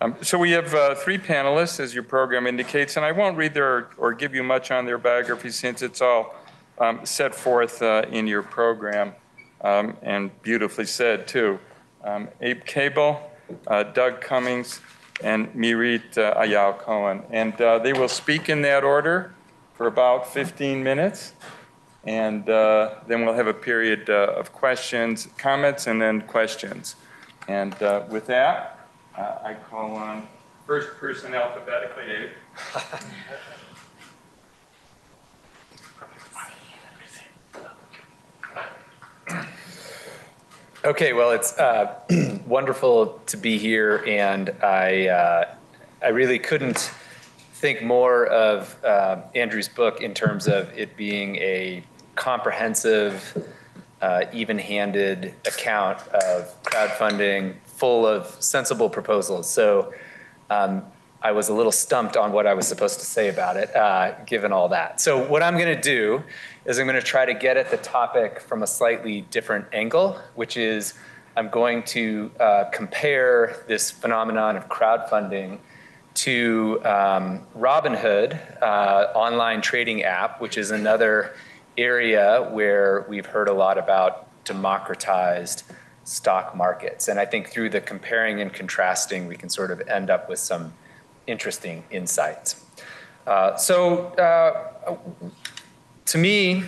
Um, So we have uh, three panelists, as your program indicates, and I won't read their, or give you much on their biography since it's all um, set forth uh, in your program, um, and beautifully said, too. Um, Abe Cable, uh, Doug Cummings, and Mirit uh, Eyal Cohen. And uh, they will speak in that order for about 15 minutes, and uh, then we'll have a period of questions, comments, and then questions. And with that, uh, I call on first person alphabetically, Abe. Okay, well, it's uh, wonderful to be here, and I, uh, I really couldn't think more of uh, Andrew's book in terms of it being a comprehensive, uh, even-handed account of crowdfunding, full of sensible proposals. So um, I was a little stumped on what I was supposed to say about it, uh, given all that. So what I'm going to do is I'm going to try to get at the topic from a slightly different angle, which is I'm going to uh, compare this phenomenon of crowdfunding to um, Robinhood, uh, online trading app, which is another area where we've heard a lot about democratized stock markets. And I think through the comparing and contrasting, we can sort of end up with some interesting insights. Uh, so uh, to me,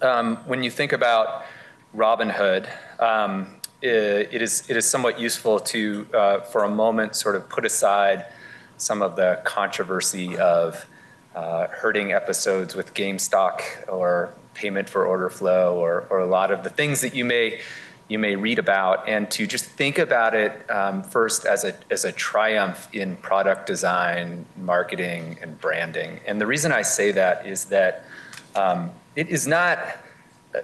um, when you think about Robinhood, um, it, it, is, it is somewhat useful to, uh, for a moment, sort of put aside some of the controversy of uh, herding episodes with GameStop or payment for order flow or, or a lot of the things that you may you may read about and to just think about it um, first as a, as a triumph in product design, marketing, and branding. And the reason I say that is that um, it is not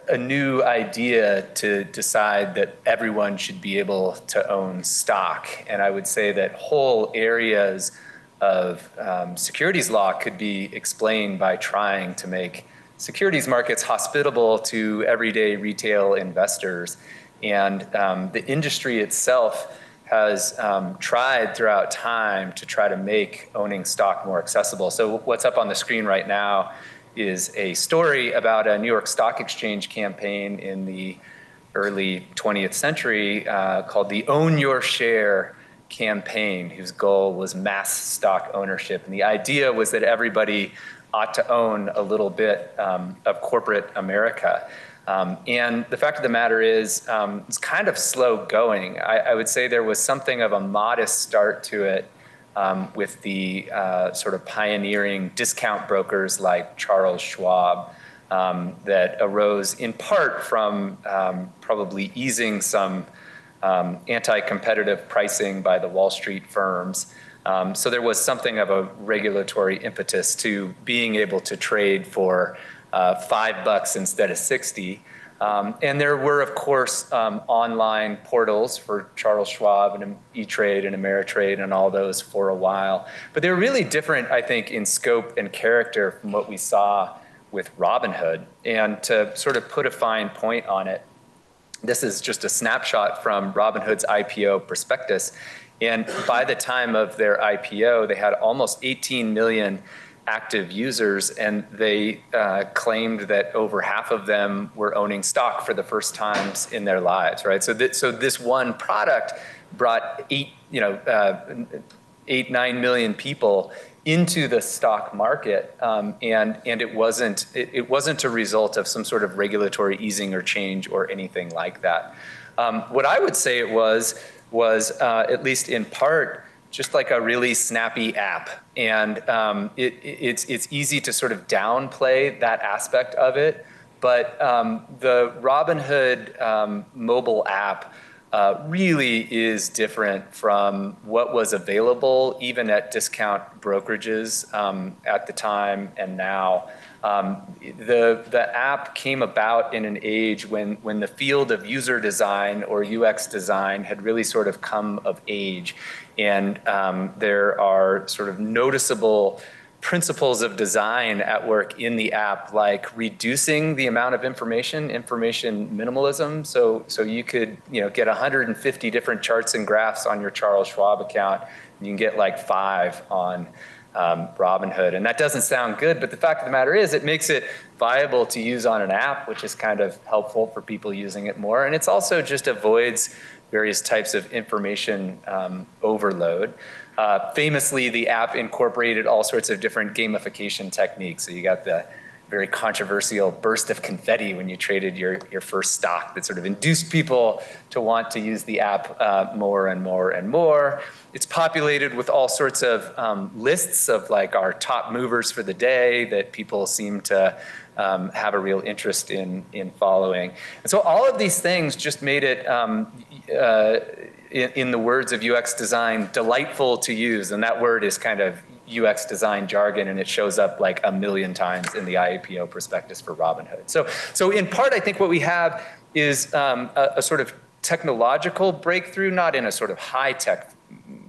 a new idea to decide that everyone should be able to own stock. And I would say that whole areas of um, securities law could be explained by trying to make securities markets hospitable to everyday retail investors. And um, the industry itself has um, tried throughout time to try to make owning stock more accessible. So what's up on the screen right now is a story about a New York Stock Exchange campaign in the early 20th century uh, called the Own Your Share campaign, whose goal was mass stock ownership. And the idea was that everybody ought to own a little bit um, of corporate America. Um, and the fact of the matter is, um, it's kind of slow going. I, I, would say there was something of a modest start to it um, with the uh, sort of pioneering discount brokers like Charles Schwab um, that arose in part from um, probably easing some um, anti-competitive pricing by the Wall Street firms. So there was something of a regulatory impetus to being able to trade for uh, five bucks instead of 60. Um, and there were, of course, um, online portals for Charles Schwab and E-Trade and Ameritrade and all those for a while. But they were really different, I think, in scope and character from what we saw with Robinhood. And to sort of put a fine point on it, this is just a snapshot from Robinhood's IPO prospectus. And by the time of their IPO, they had almost 18 million active users, and they uh, claimed that over half of them were owning stock for the first times in their lives, right? So, th so this one product brought eight, you know, uh, eight nine million people into the stock market, um, and and it wasn't it, it, wasn't a result of some sort of regulatory easing or change or anything like that. Um, what I would say it was was uh, at least in part just like a really snappy app. And um, it, it's, it's easy to sort of downplay that aspect of it. But um, the Robinhood um, mobile app uh, really is different from what was available even at discount brokerages um, at the time and now. Um, the, the app came about in an age when, when the field of user design or UX design had really sort of come of age. And um, there are sort of noticeable principles of design at work in the app, like reducing the amount of information, information minimalism. So, so you could, you know, get 150 different charts and graphs on your Charles Schwab account. And you can get like five on um, Robinhood. And that doesn't sound good, but the fact of the matter is it makes it viable to use on an app, which is kind of helpful for people using it more. And it's also just avoids various types of information um, overload. Uh, famously, the app incorporated all sorts of different gamification techniques. So you got the very controversial burst of confetti when you traded your, your first stock that sort of induced people to want to use the app uh, more and more and more. It's populated with all sorts of um, lists of like our top movers for the day that people seem to um, have a real interest in, in following. And so all of these things just made it um, uh, in, in, the words of UX design, delightful to use. And that word is kind of UX design jargon, and it shows up like a million times in the IPO prospectus for Robinhood. So, so in part, I think what we have is um, a, a sort of technological breakthrough, not in a sort of high tech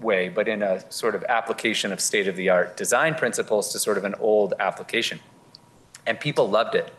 way, but in a sort of application of state of the art design principles to sort of an old application. And people loved it.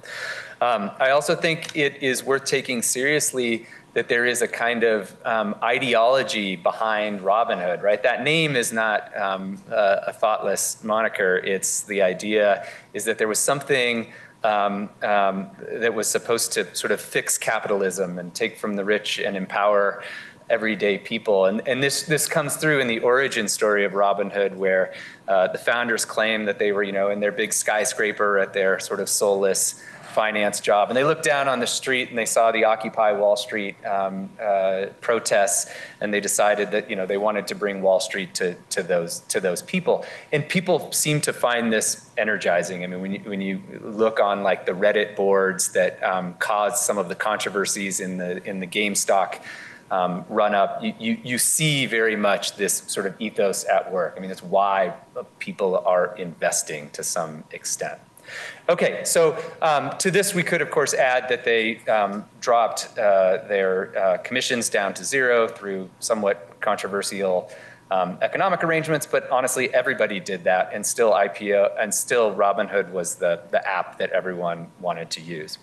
Um, I also think it is worth taking seriously that there is a kind of um, ideology behind Robinhood, right? That name is not um, a, a, thoughtless moniker. It's the idea is that there was something um, um, that was supposed to sort of fix capitalism and take from the rich and empower everyday people. And, and this, this comes through in the origin story of Robinhood, where uh, the founders claim that they were, you know, in their big skyscraper at their sort of soulless finance job. And they looked down on the street and they saw the Occupy Wall Street um, uh, protests, and they decided that you know they wanted to bring Wall Street to, to those to those people. And people seem to find this energizing. I mean, when you, when you look on like the Reddit boards that um, caused some of the controversies in the in the GameStop um, run up, you, you, you, see very much this sort of ethos at work. I mean, it's why people are investing to some extent. Okay, so um, to this we could of course add that they um, dropped uh, their uh, commissions down to zero through somewhat controversial um, economic arrangements, but honestly everybody did that and still IPO and still Robinhood was the, the app that everyone wanted to use.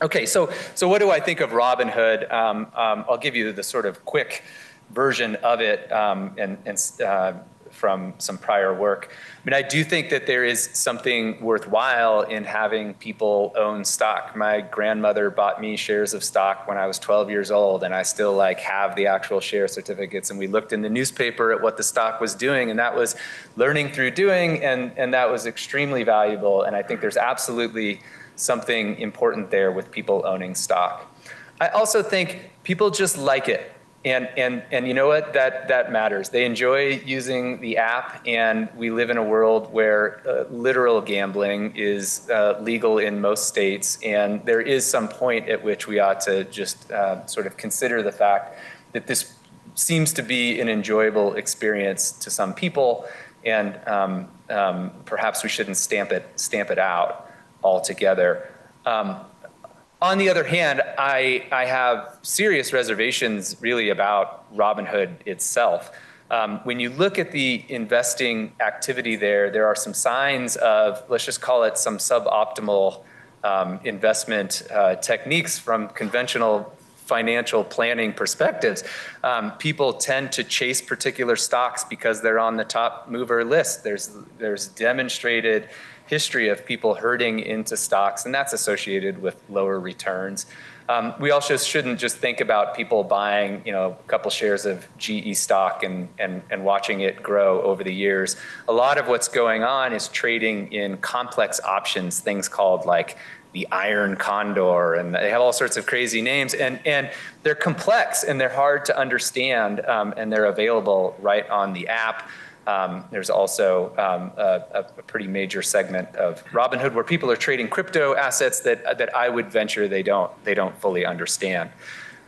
Okay, so, so what do I think of Robinhood? Um, um, I'll give you the sort of quick version of it um, and, and uh, from some prior work. I mean, I do think that there is something worthwhile in having people own stock. My grandmother bought me shares of stock when I was 12 years old, and I still like have the actual share certificates. And we looked in the newspaper at what the stock was doing, and that was learning through doing, and, and that was extremely valuable. And I think there's absolutely something important there with people owning stock. I also think people just like it. And, and, and you know what? That, that matters. They enjoy using the app, and we live in a world where uh, literal gambling is uh, legal in most states. And there is some point at which we ought to just uh, sort of consider the fact that this seems to be an enjoyable experience to some people, and um, um, perhaps we shouldn't stamp it, stamp it out altogether. Um, on the other hand, I, I have serious reservations really about Robinhood itself. Um, when you look at the investing activity there, there are some signs of, let's just call it some suboptimal um, investment uh, techniques from conventional financial planning perspectives. Um, people tend to chase particular stocks because they're on the top mover list. There's, there's demonstrated history of people herding into stocks, and that's associated with lower returns. Um, we also shouldn't just think about people buying, you know, a couple shares of GE stock and, and, and watching it grow over the years. A lot of what's going on is trading in complex options, things called like the iron condor, and they have all sorts of crazy names, and, and they're complex and they're hard to understand, um, and they're available right on the app. Um, there's also um, a, a, pretty major segment of Robinhood where people are trading crypto assets that that I would venture they don't they don't fully understand.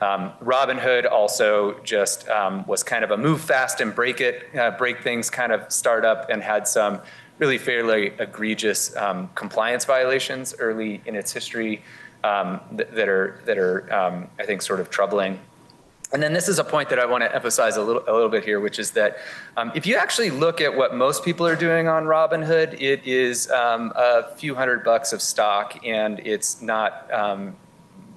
Um, Robinhood also just um, was kind of a move fast and break it, uh, break things kind of startup and had some really fairly egregious um, compliance violations early in its history um, that, that, are that are I think sort of troubling. And then this is a point that I want to emphasize a little, a little bit here, which is that um, if you actually look at what most people are doing on Robinhood, it is um, a few hundred bucks of stock, and it's not um,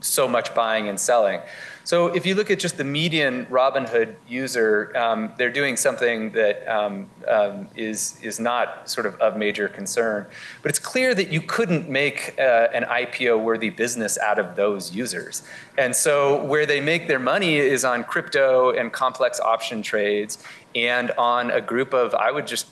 so much buying and selling. So if you look at just the median Robinhood user, um, they're doing something that um, um, is is not sort of of major concern. But it's clear that you couldn't make uh, an IPO-worthy business out of those users. And so where they make their money is on crypto and complex option trades, and on a group of I would just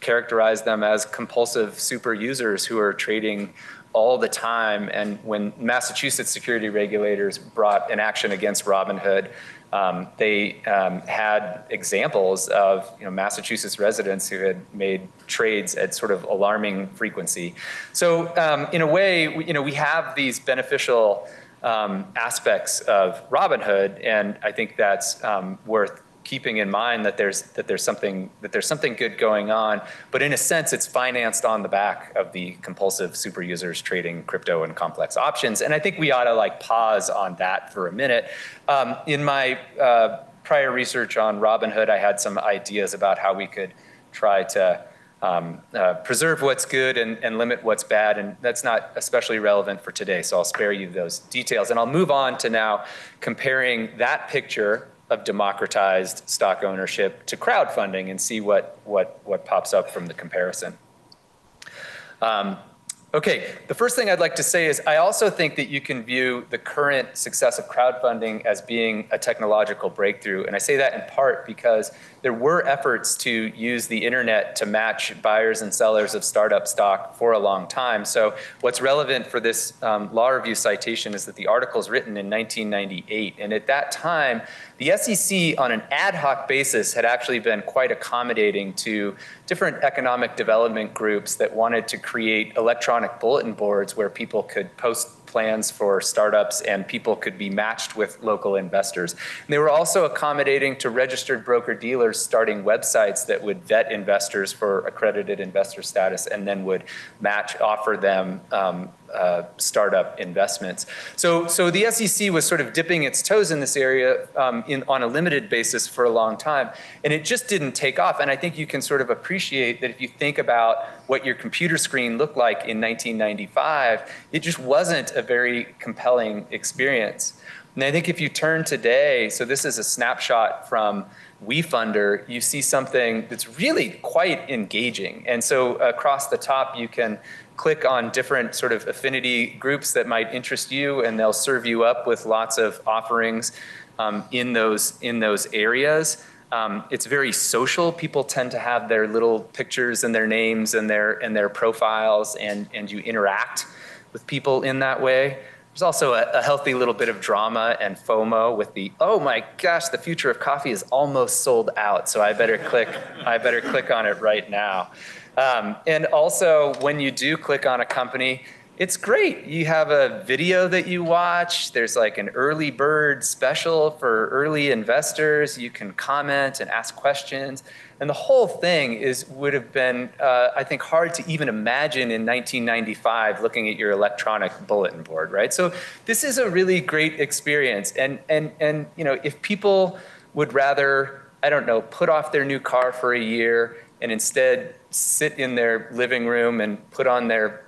characterize them as compulsive super users who are trading all the time. And when Massachusetts security regulators brought an action against Robinhood, um, they um, had examples of you know, Massachusetts residents who had made trades at sort of alarming frequency. So um, in a way, we, you know, we have these beneficial um, aspects of Robinhood, and I think that's um, worth keeping in mind that there's that there's something that there's something good going on. But in a sense it's financed on the back of the compulsive super users trading crypto and complex options. And i think we ought to like pause on that for a minute. Um, in my uh, prior research on robinhood i had some ideas about how we could try to um, uh, preserve what's good and, and limit what's bad. And that's not especially relevant for today so i'll spare you those details. And i'll move on to now comparing that picture of democratized stock ownership to crowdfunding and see what, what, what pops up from the comparison. Um, Okay, the first thing I'd like to say is I also think that you can view the current success of crowdfunding as being a technological breakthrough. And I say that in part because there were efforts to use the internet to match buyers and sellers of startup stock for a long time. So what's relevant for this um, law review citation is that the article is written in 1998. And at that time, the SEC on an ad hoc basis had actually been quite accommodating to different economic development groups that wanted to create electronic bulletin boards where people could post plans for startups and people could be matched with local investors. And they were also accommodating to registered broker dealers starting websites that would vet investors for accredited investor status and then would match, offer them um, uh, startup investments. So, so the SEC was sort of dipping its toes in this area um, in, on a limited basis for a long time, and it just didn't take off. And I think you can sort of appreciate that if you think about what your computer screen looked like in 1995, it just wasn't a very compelling experience. And I think if you turn today, so this is a snapshot from WeFunder, you see something that's really quite engaging. And so across the top, you can click on different sort of affinity groups that might interest you, and they'll serve you up with lots of offerings um, in those in those areas. Um, it's very social. People tend to have their little pictures and their names and their and their profiles, and and you interact with people in that way. There's also a, a, healthy little bit of drama and FOMO with the oh my gosh, the future of coffee is almost sold out, so I better click I better click on it right now. Um, and also, when you do click on a company, it's great. You have a video that you watch. There's like an early bird special for early investors. You can comment and ask questions. And the whole thing is would have been, uh, I think, hard to even imagine in 1995 looking at your electronic bulletin board, right? So this is a really great experience. And, and, and you know, if people would rather, I don't know, put off their new car for a year and instead sit in their living room and put on their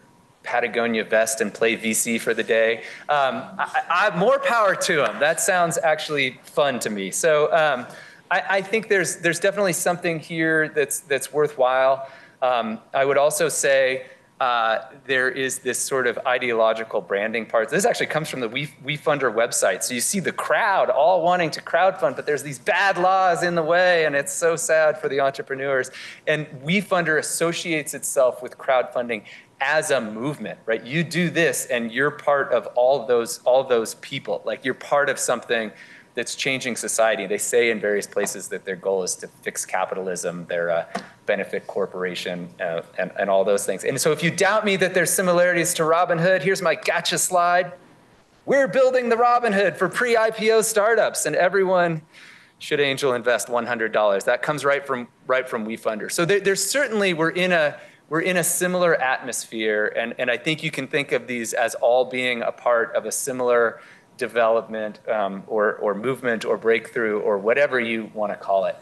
Patagonia vest and play VC for the day. Um, I, I, more power to them. That sounds actually fun to me. So um, I, I, think there's there's definitely something here that's that's worthwhile. Um, I would also say uh, there is this sort of ideological branding part. This actually comes from the We, WeFunder website. So you see the crowd all wanting to crowdfund, but there's these bad laws in the way, and it's so sad for the entrepreneurs. And WeFunder associates itself with crowdfunding as a movement, right? You do this, and you're part of all those all those people. Like you're part of something that's changing society. They say in various places that their goal is to fix capitalism. They're a benefit corporation uh, and, and all those things. And so if you doubt me that there's similarities to Robinhood, here's my gotcha slide. We're building the Robinhood for pre-IPO startups and everyone should angel invest $100. That comes right from, right from WeFunder. So there, there's certainly, we're in a, we're in a similar atmosphere and, and I think you can think of these as all being a part of a similar development um, or, or movement or breakthrough or whatever you want to call it.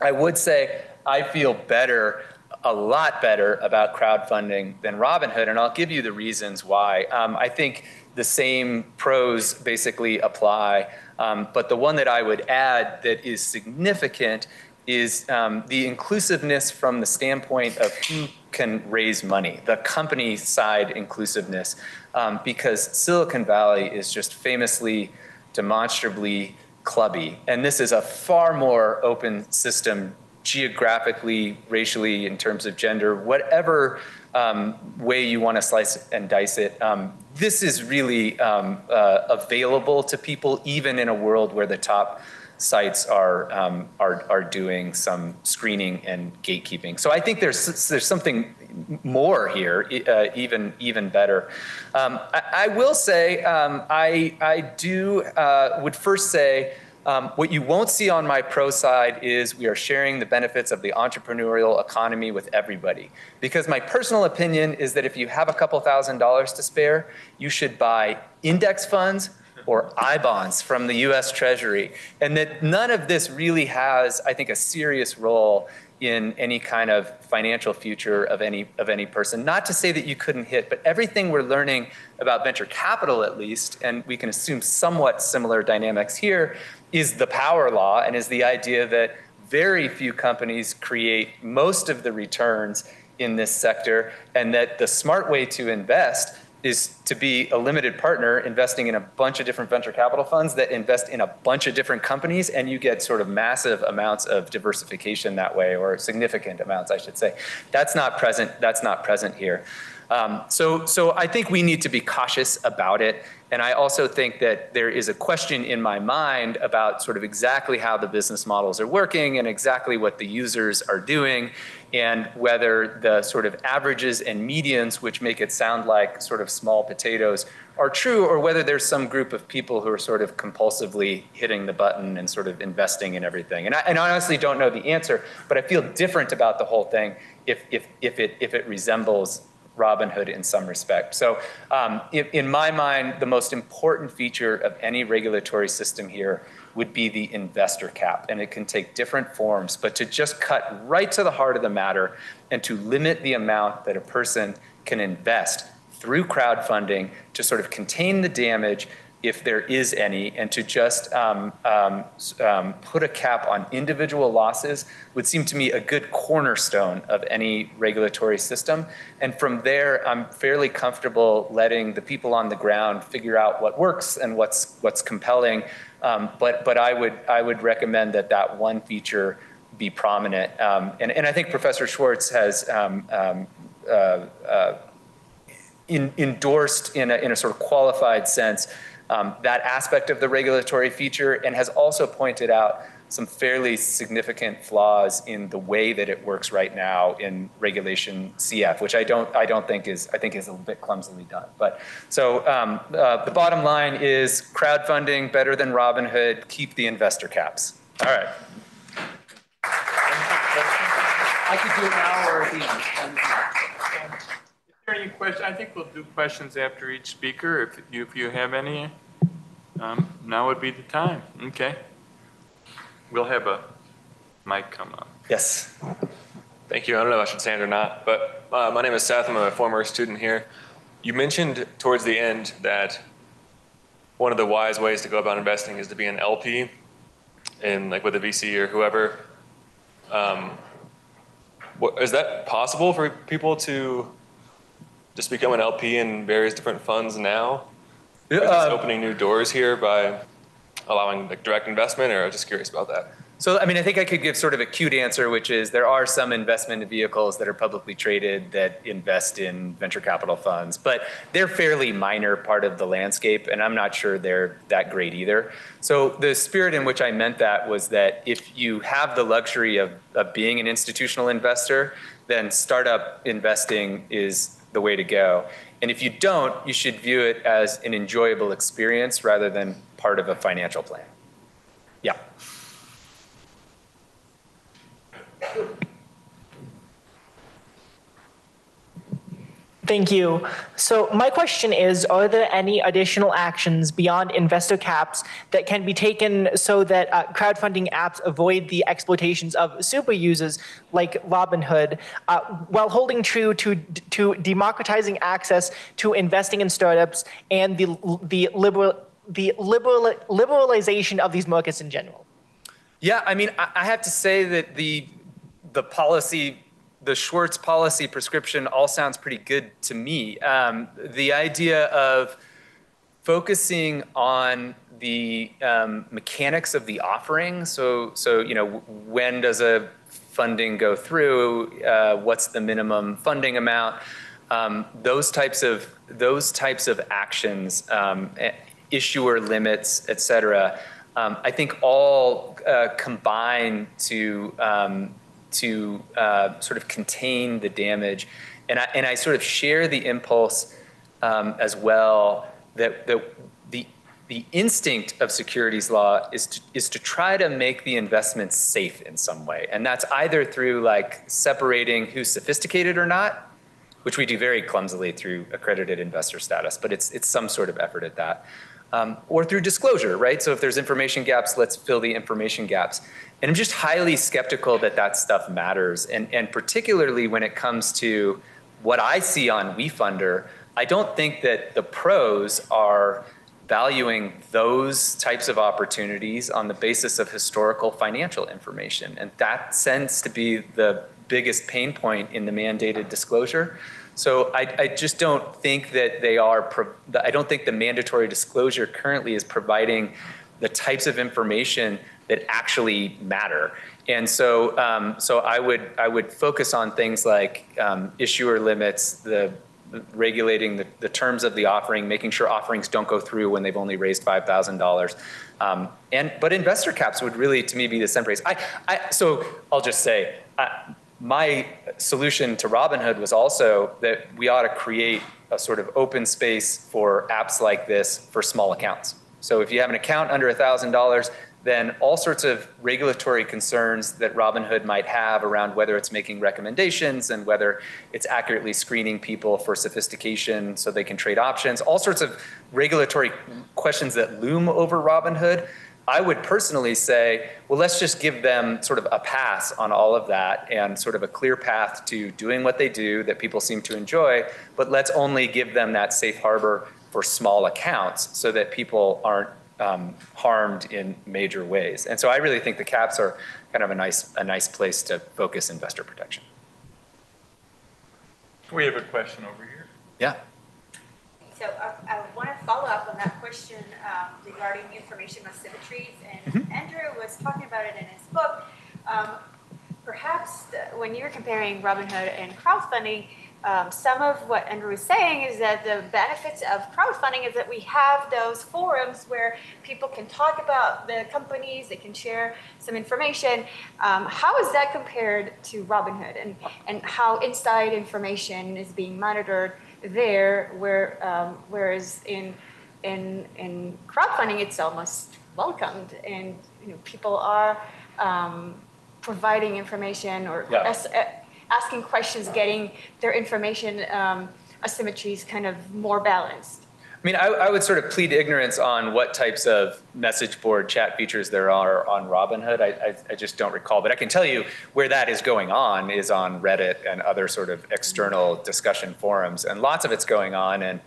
I would say I feel better, a lot better about crowdfunding than Robinhood, and I'll give you the reasons why. Um, I think the same pros basically apply, um, but the one that I would add that is significant is um, the inclusiveness from the standpoint of who can raise money, the company side inclusiveness, um, because Silicon Valley is just famously, demonstrably clubby. And this is a far more open system geographically, racially, in terms of gender, whatever um, way you want to slice and dice it. Um, this is really um, uh, available to people, even in a world where the top sites are, um, are, are doing some screening and gatekeeping. So I think there's, there's something more here, uh, even, even better. Um, I, I, will say, um, I, I do, uh, would first say, um, what you won't see on my pro side is we are sharing the benefits of the entrepreneurial economy with everybody. Because my personal opinion is that if you have a couple thousand dollars to spare, you should buy index funds or I bonds from the US Treasury. And that none of this really has, I think, a serious role in any kind of financial future of any of any person. Not to say that you couldn't hit, but everything we're learning about venture capital at least, and we can assume somewhat similar dynamics here, is the power law and is the idea that very few companies create most of the returns in this sector and that the smart way to invest is to be a limited partner investing in a bunch of different venture capital funds that invest in a bunch of different companies and you get sort of massive amounts of diversification that way or significant amounts I should say. That's not present that's not present here. Um, so, so I think we need to be cautious about it. And I also think that there is a question in my mind about sort of exactly how the business models are working and exactly what the users are doing and whether the sort of averages and medians, which make it sound like sort of small potatoes, are true or whether there's some group of people who are sort of compulsively hitting the button and sort of investing in everything. And I, and I honestly don't know the answer, but I feel different about the whole thing if, if, if, it, if it resembles Robinhood in some respect. So um, in, in my mind, the most important feature of any regulatory system here would be the investor cap. And it can take different forms, but to just cut right to the heart of the matter and to limit the amount that a person can invest through crowdfunding to sort of contain the damage if there is any, and to just um, um, um, put a cap on individual losses would seem to me a good cornerstone of any regulatory system. And from there, I'm fairly comfortable letting the people on the ground figure out what works and what's what's compelling. Um, but but I would I would recommend that that one feature be prominent. Um, and and I think Professor Schwartz has. Um, uh, uh, in, endorsed in a, in a sort of qualified sense um, that aspect of the regulatory feature and has also pointed out some fairly significant flaws in the way that it works right now in regulation CF, which I don't, I don't think is, I think is a bit clumsily done. But so um, uh, the bottom line is crowdfunding better than Robinhood, keep the investor caps. All right. I could do it now or at the end. There any questions? I think we'll do questions after each speaker, if you, if you have any. Um, Now would be the time. Okay. We'll have a mic come up. Yes. Thank you. I don't know if I should stand or not, but uh, my name is Seth. I'm a former student here. You mentioned towards the end that one of the wise ways to go about investing is to be an LP in like with a VC or whoever. Um, what, is that possible for people to just become an LP in various different funds now? Just Uh, opening new doors here by allowing like direct investment, or I'm just curious about that. So, I mean, I think I could give sort of a cute answer, which is there are some investment vehicles that are publicly traded that invest in venture capital funds, but they're fairly minor part of the landscape, and I'm not sure they're that great either. So, the spirit in which I meant that was that if you have the luxury of, of being an institutional investor, then startup investing is the way to go. And if you don't, you should view it as an enjoyable experience rather than part of a financial plan. Yeah. Thank you. So my question is, are there any additional actions beyond investor caps that can be taken so that uh, crowdfunding apps avoid the exploitations of super users like Robinhood, uh, while holding true to to democratizing access to investing in startups and the the liberal the liberal liberalization of these markets in general? Yeah, I mean, I, I have to say that the the policy, the Schwartz policy prescription, all sounds pretty good to me. Um, the idea of focusing on the um, mechanics of the offering. So, so you know, when does a funding go through? Uh, what's the minimum funding amount? Um, those types of those types of actions, um, issuer limits, et cetera. Um, I think all uh, combine to um, to uh, sort of contain the damage, and I and I sort of share the impulse um, as well that that the the instinct of securities law is to, is to try to make the investment safe in some way, and that's either through like separating who's sophisticated or not, which we do very clumsily through accredited investor status, but it's it's some sort of effort at that um, or through disclosure, right? So if there's information gaps, let's fill the information gaps. And I'm just highly skeptical that that stuff matters. And, and particularly when it comes to what I see on WeFunder, I don't think that the pros are valuing those types of opportunities on the basis of historical financial information. And that tends to be the biggest pain point in the mandated disclosure. So I, I just don't think that they are, I don't think the mandatory disclosure currently is providing the types of information that actually matter. And so, um, so I would, I would focus on things like um, issuer limits, the regulating the, the terms of the offering, making sure offerings don't go through when they've only raised five thousand dollars. Um, and but investor caps would really, to me, be the centerpiece. I, I so I'll just say. I, my solution to Robinhood was also that we ought to create a sort of open space for apps like this for small accounts. So if you have an account under $1,000, then all sorts of regulatory concerns that Robinhood might have around whether it's making recommendations and whether it's accurately screening people for sophistication so they can trade options, all sorts of regulatory questions that loom over Robinhood I would personally say, well, let's just give them sort of a pass on all of that and sort of a clear path to doing what they do that people seem to enjoy, but let's only give them that safe harbor for small accounts so that people aren't um, harmed in major ways. And so I really think the caps are kind of a nice, a nice place to focus investor protection. We have a question over here. Yeah. So I, I want to follow up on that question um, regarding information asymmetries, and Andrew was talking about it in his book. Um, perhaps the, when you're comparing Robinhood and crowdfunding, um, some of what Andrew was saying is that the benefits of crowdfunding is that we have those forums where people can talk about the companies, they can share some information. Um, how is that compared to Robinhood, and and how inside information is being monitored? There, where um, whereas in in in crowdfunding it's almost welcomed, and you know people are um, providing information or Yeah. as, uh, asking questions, getting their information um, asymmetries kind of more balanced. I mean, I, I would sort of plead ignorance on what types of message board chat features there are on Robinhood. I, I, I just don't recall. But I can tell you where that is going on is on Reddit and other sort of external discussion forums. And lots of it's going on. And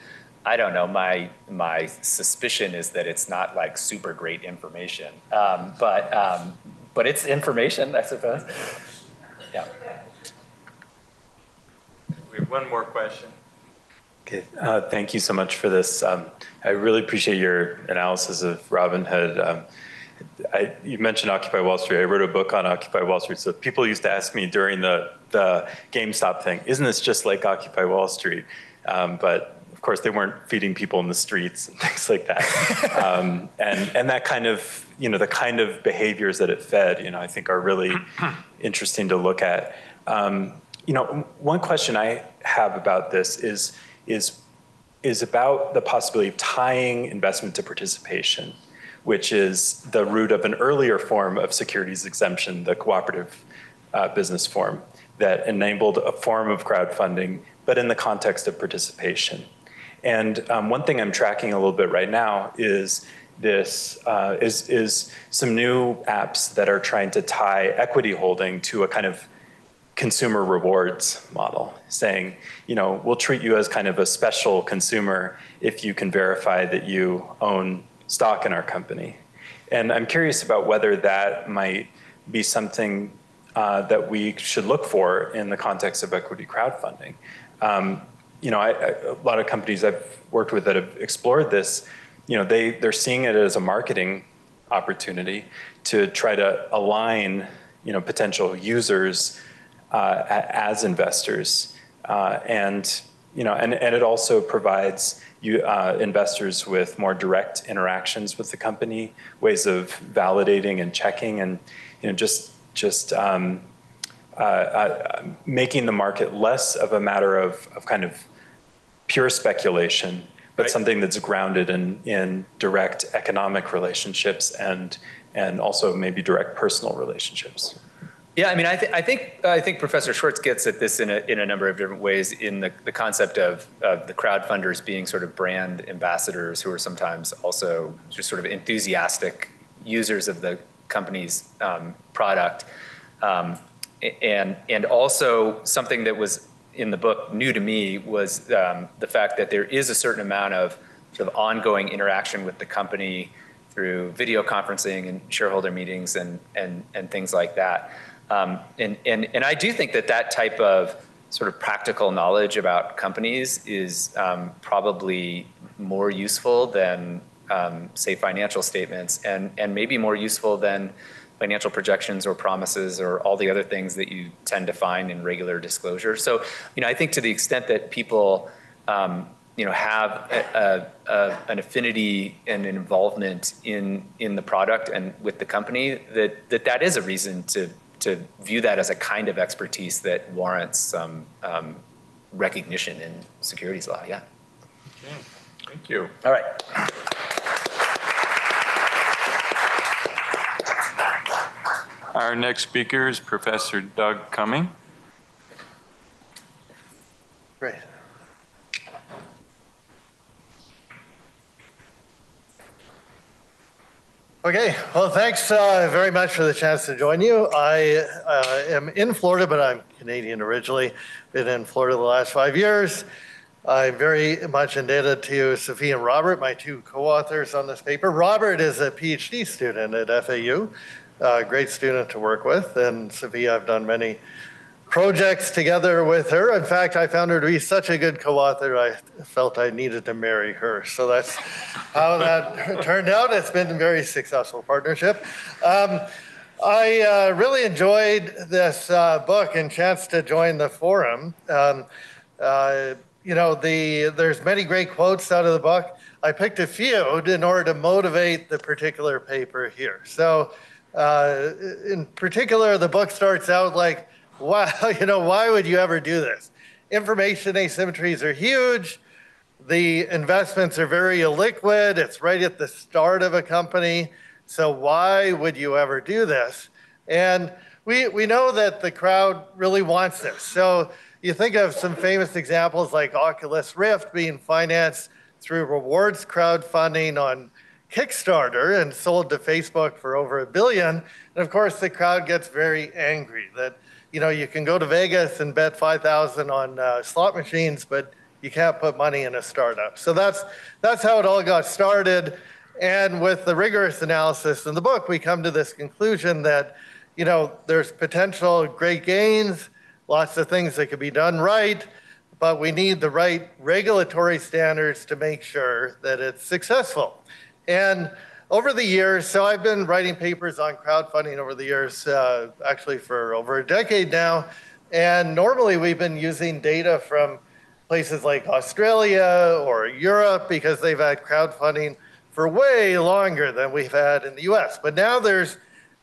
I don't know, my, my suspicion is that it's not like super great information. Um, but, um, but it's information, I suppose. Yeah. We have one more question. Okay, uh, thank you so much for this. Um, I really appreciate your analysis of Robinhood. Um, I, you mentioned Occupy Wall Street. I wrote a book on Occupy Wall Street. So people used to ask me during the, the GameStop thing, isn't this just like Occupy Wall Street? Um, but of course, they weren't feeding people in the streets and things like that. um, and, and that kind of, you know, the kind of behaviors that it fed, you know, I think are really interesting to look at. Um, you know, one question I have about this is, is, is about the possibility of tying investment to participation, which is the root of an earlier form of securities exemption, the cooperative uh, business form that enabled a form of crowdfunding, but in the context of participation. And um, one thing I'm tracking a little bit right now is this uh, is is some new apps that are trying to tie equity holding to a kind of consumer rewards model, saying, you know, we'll treat you as kind of a special consumer if you can verify that you own stock in our company. And I'm curious about whether that might be something uh, that we should look for in the context of equity crowdfunding. Um, you know, I, I, a lot of companies I've worked with that have explored this, you know, they, they're seeing it as a marketing opportunity to try to align, you know, potential users uh, as investors. Uh, and, you know, and, and it also provides you, uh, investors with more direct interactions with the company, ways of validating and checking and, you know, just, just um, uh, uh, making the market less of a matter of, of kind of pure speculation, but Right. something that's grounded in, in direct economic relationships and, and also maybe direct personal relationships. Yeah, I mean, I, th- I think I think Professor Schwartz gets at this in a, in a number of different ways. In the, the concept of, of the crowd funders being sort of brand ambassadors who are sometimes also just sort of enthusiastic users of the company's um, product, um, and and also something that was in the book new to me was um, the fact that there is a certain amount of sort of ongoing interaction with the company through video conferencing and shareholder meetings and and and things like that. Um, and, and, and I do think that that type of sort of practical knowledge about companies is um, probably more useful than, um, say, financial statements, and, and maybe more useful than financial projections or promises or all the other things that you tend to find in regular disclosure. So, you know, I think to the extent that people, um, you know, have a, a, a, an affinity and an involvement in in the product and with the company, that that, that is a reason to to view that as a kind of expertise that warrants some um, recognition in securities law. Yeah. Thank you. All right. Our next speaker is Professor Doug Cumming. Great. Okay, well, thanks uh, very much for the chance to join you. I uh, am in Florida, but I'm Canadian originally. Been in Florida the last five years. I'm very much indebted to Sophie and Robert, my two co-authors on this paper. Robert is a PhD student at FAU, a great student to work with, and Sophie, I've done many projects together with her. In fact, I found her to be such a good co-author, I felt I needed to marry her. So that's how that turned out. It's been a very successful partnership. Um, I uh, really enjoyed this uh, book and chance to join the forum. Um, uh, you know, the there's many great quotes out of the book. I picked a few in order to motivate the particular paper here. So, uh, in particular, the book starts out like, wow, you know, why would you ever do this? Information asymmetries are huge. The investments are very illiquid. It's right at the start of a company. So why would you ever do this? And we, we know that the crowd really wants this. So you think of some famous examples like Oculus Rift being financed through rewards crowdfunding on Kickstarter and sold to Facebook for over a billion. And of course, the crowd gets very angry that you know you can go to Vegas and bet 5,000 on uh, slot machines, but you can't put money in a startup. So that's that's how it all got started. And with the rigorous analysis in the book, we come to this conclusion that you know there's potential great gains, lots of things that could be done right, but we need the right regulatory standards to make sure that it's successful. And over the years, so I've been writing papers on crowdfunding over the years, uh, actually for over a decade now. And normally we've been using data from places like Australia or Europe because they've had crowdfunding for way longer than we've had in the US. But now there's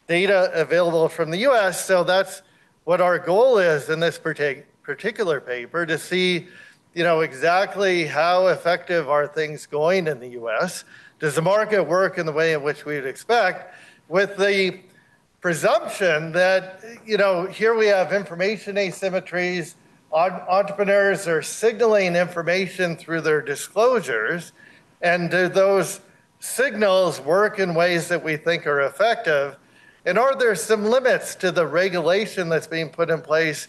data available from the US, so that's what our goal is in this partic- particular paper to see, you know, exactly how effective are things going in the US. Does the market work in the way in which we'd expect with the presumption that, you know, here we have information asymmetries. Entrepreneurs are signaling information through their disclosures. And do those signals work in ways that we think are effective? And are there some limits to the regulation that's being put in place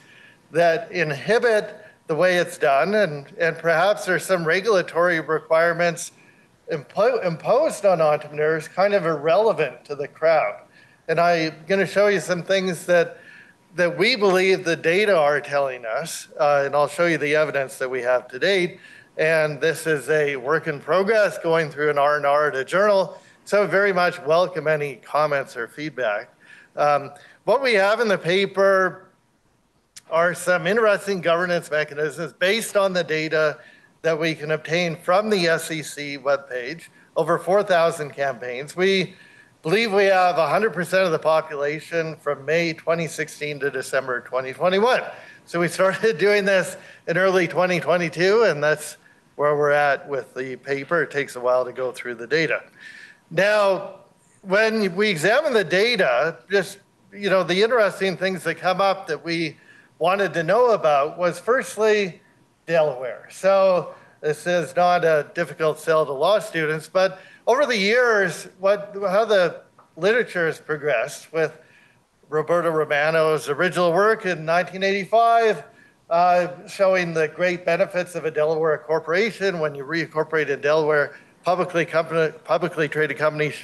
that inhibit the way it's done? And, and perhaps there's some regulatory requirements impo- imposed on entrepreneurs kind of irrelevant to the crowd. And I'm going to show you some things that that we believe the data are telling us, uh, and I'll show you the evidence that we have to date. And this is a work in progress going through an R&R at a journal. So very much welcome any comments or feedback. Um, what we have in the paper are some interesting governance mechanisms based on the data that we can obtain from the SEC webpage, over 4,000 campaigns. We believe we have 100% of the population from May 2016 to December 2021. So we started doing this in early 2022, and that's where we're at with the paper. It takes a while to go through the data. Now, when we examine the data, just, you know, the interesting things that come up that we wanted to know about was firstly, Delaware. So this is not a difficult sell to law students, but over the years, what, how the literature has progressed with Roberta Romano's original work in 1985, uh, showing the great benefits of a Delaware corporation. When you reincorporate in Delaware, publicly, company, publicly traded companies,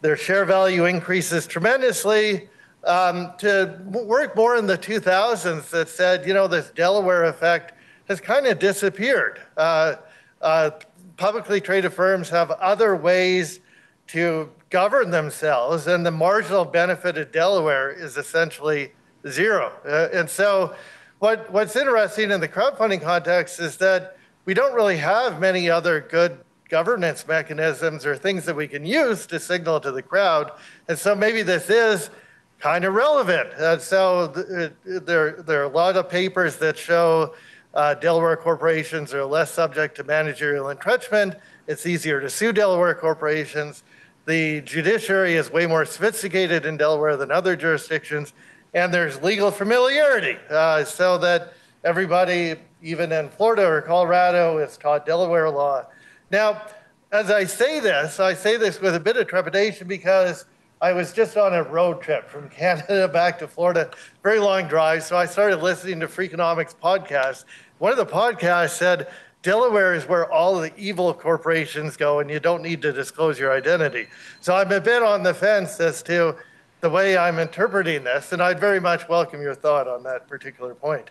their share value increases tremendously. Um, to work more in the 2000s that said, you know, this Delaware effect has kind of disappeared. Uh, uh, publicly traded firms have other ways to govern themselves, and the marginal benefit of Delaware is essentially zero. Uh, and so, what, what's interesting in the crowdfunding context is that we don't really have many other good governance mechanisms or things that we can use to signal to the crowd. And so, maybe this is kind of relevant. And so, th- there, there are a lot of papers that show uh, Delaware corporations are less subject to managerial entrenchment. It's easier to sue Delaware corporations. The judiciary is way more sophisticated in Delaware than other jurisdictions, and there's legal familiarity uh, so that everybody, even in Florida or Colorado, is taught Delaware law. Now, as I say this, I say this with a bit of trepidation because I was just on a road trip from Canada back to Florida, very long drive. So I started listening to Freakonomics podcasts. One of the podcasts said, Delaware is where all the evil corporations go, and you don't need to disclose your identity. So I'm a bit on the fence as to the way I'm interpreting this, and I'd very much welcome your thought on that particular point.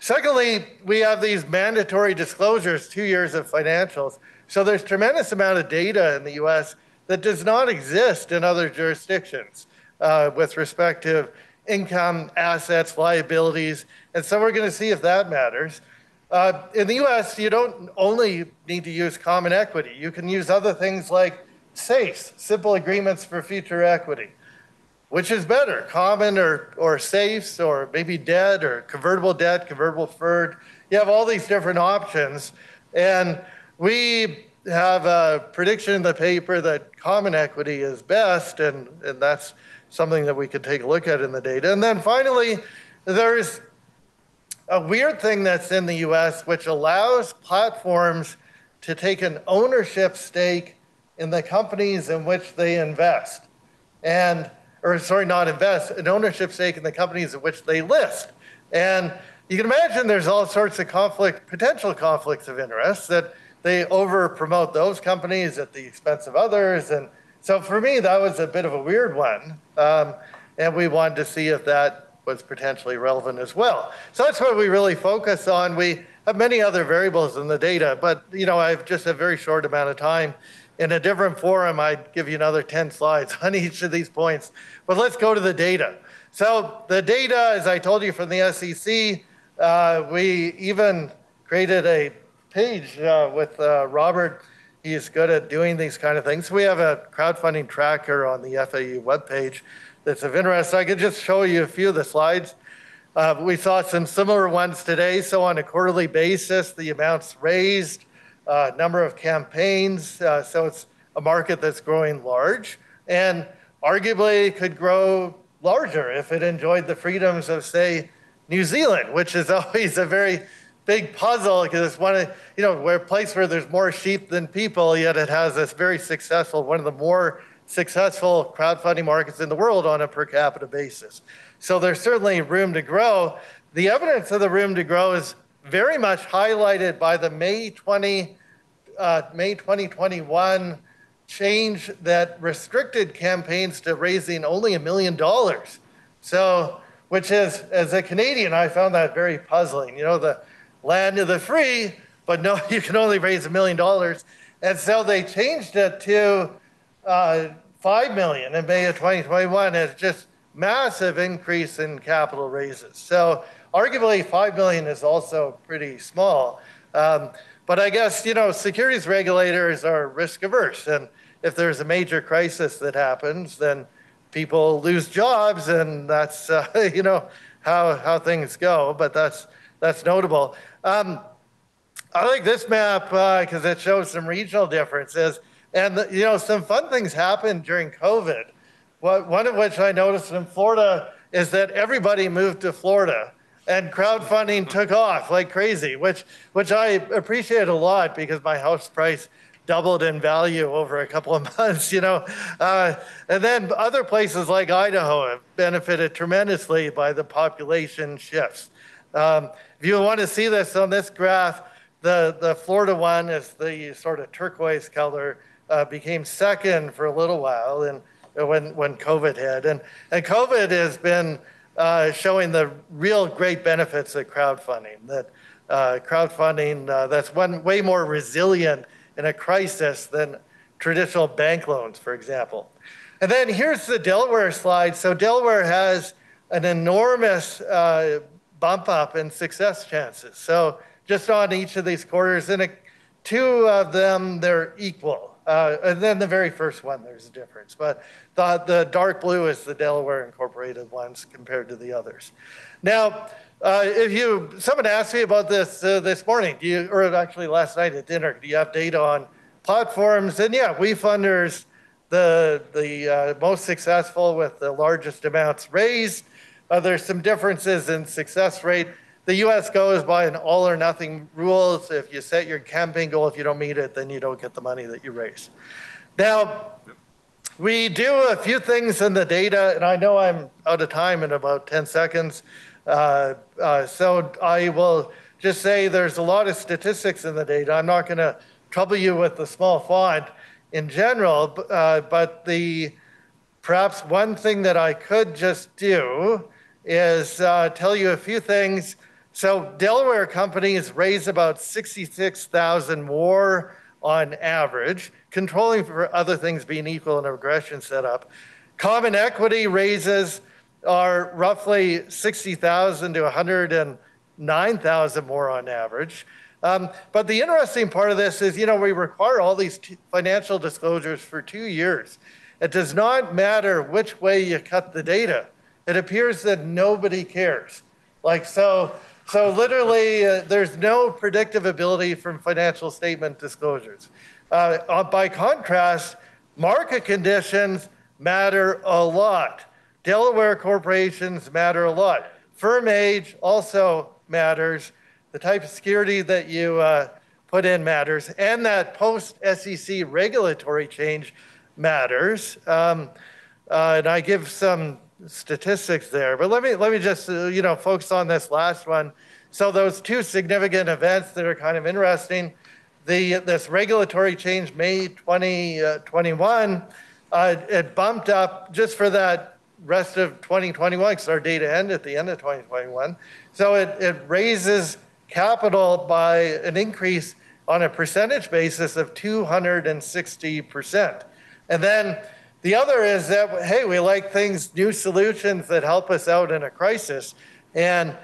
Secondly, we have these mandatory disclosures, two years of financials. So there's tremendous amount of data in the U.S. that does not exist in other jurisdictions uh, with respect to income, assets, liabilities, and so we're going to see if that matters. Uh, in the US, you don't only need to use common equity, you can use other things like SAFEs, simple agreements for future equity. Which is better, common or, or SAFEs, or maybe debt or convertible debt, convertible preferred? You have all these different options. And we have a prediction in the paper that common equity is best, and, and that's something that we could take a look at in the data. And then finally, there's a weird thing that's in the US which allows platforms to take an ownership stake in the companies in which they invest. And, or sorry, not invest, an ownership stake in the companies in which they list. And you can imagine there's all sorts of conflict, potential conflicts of interest that they over promote those companies at the expense of others. And so for me, that was a bit of a weird one. Um, and we wanted to see if that was potentially relevant as well. So that's what we really focus on. We have many other variables in the data, but you know, I have just a very short amount of time. In a different forum, I'd give you another 10 slides on each of these points. But let's go to the data. So the data, as I told you from the SEC, uh, we even created a page uh, with uh, Robert. He's good at doing these kind of things. We have a crowdfunding tracker on the FAU webpage that's of interest. I could just show you a few of the slides. Uh, we saw some similar ones today. So on a quarterly basis, the amounts raised, uh, number of campaigns. Uh, so it's a market that's growing large and arguably could grow larger if it enjoyed the freedoms of, say, New Zealand, which is always a very big puzzle because it's one of, you know, where a place where there's more sheep than people, yet it has this very successful, one of the more successful crowdfunding markets in the world on a per capita basis. So there's certainly room to grow. The evidence of the room to grow is very much highlighted by the May 20, uh, May 2021 change that restricted campaigns to raising only a million dollars. So, which is, as a Canadian, I found that very puzzling. You know, the land of the free, but no, you can only raise a million dollars. And so they changed it to uh, 5 million in May of 2021. is just massive increase in capital raises. So arguably 5 million is also pretty small. Um, but I guess, you know, securities regulators are risk averse. And if there's a major crisis that happens, then people lose jobs and that's, uh, you know, how, how things go. But that's, that's notable. Um, I like this map because uh, it shows some regional differences. And, you know, some fun things happened during COVID. What, one of which I noticed in Florida is that everybody moved to Florida and crowdfunding took off like crazy, which, which I appreciate a lot because my house price doubled in value over a couple of months, you know. Uh, and then other places like Idaho have benefited tremendously by the population shifts. Um, if you want to see this on this graph, the, the Florida one is the sort of turquoise color, uh, became second for a little while and when, when COVID hit. And, and COVID has been uh, showing the real great benefits of crowdfunding, that uh, crowdfunding uh, that's one way more resilient in a crisis than traditional bank loans, for example. And then here's the Delaware slide. So Delaware has an enormous uh, bump up in success chances. So just on each of these quarters, and two of them, they're equal. Uh, and then the very first one, there's a difference. But the, the dark blue is the Delaware Incorporated ones compared to the others. Now, uh, if you, someone asked me about this uh, this morning, do you, or actually last night at dinner, do you have data on platforms? And yeah, WeFunders, the, the uh, most successful with the largest amounts raised. Uh, there's some differences in success rate. The US goes by an all or nothing rules. If you set your campaign goal, if you don't meet it, then you don't get the money that you raise. Now, we do a few things in the data, and I know I'm out of time in about 10 seconds. Uh, uh, so I will just say there's a lot of statistics in the data. I'm not going to trouble you with the small font in general, uh, but the perhaps one thing that I could just do is uh, tell you a few things. So Delaware companies raise about 66,000 more on average, controlling for other things being equal in a regression setup. Common equity raises are roughly 60,000 to 109,000 more on average. Um, but the interesting part of this is, you know, we require all these financial disclosures for two years. It does not matter which way you cut the data it appears that nobody cares. Like, so, so literally, uh, there's no predictive ability from financial statement disclosures. Uh, uh, by contrast, market conditions matter a lot. Delaware corporations matter a lot. Firm age also matters. The type of security that you uh, put in matters, and that post SEC regulatory change matters. Um, uh, and I give some statistics there. But let me let me just uh, you know focus on this last one. So those two significant events that are kind of interesting. The this regulatory change May 2021, uh, uh, it bumped up just for that rest of 2021 because our data end at the end of 2021. So it, it raises capital by an increase on a percentage basis of 260%. And then the other is that, hey, we like things, new solutions that help us out in a crisis. And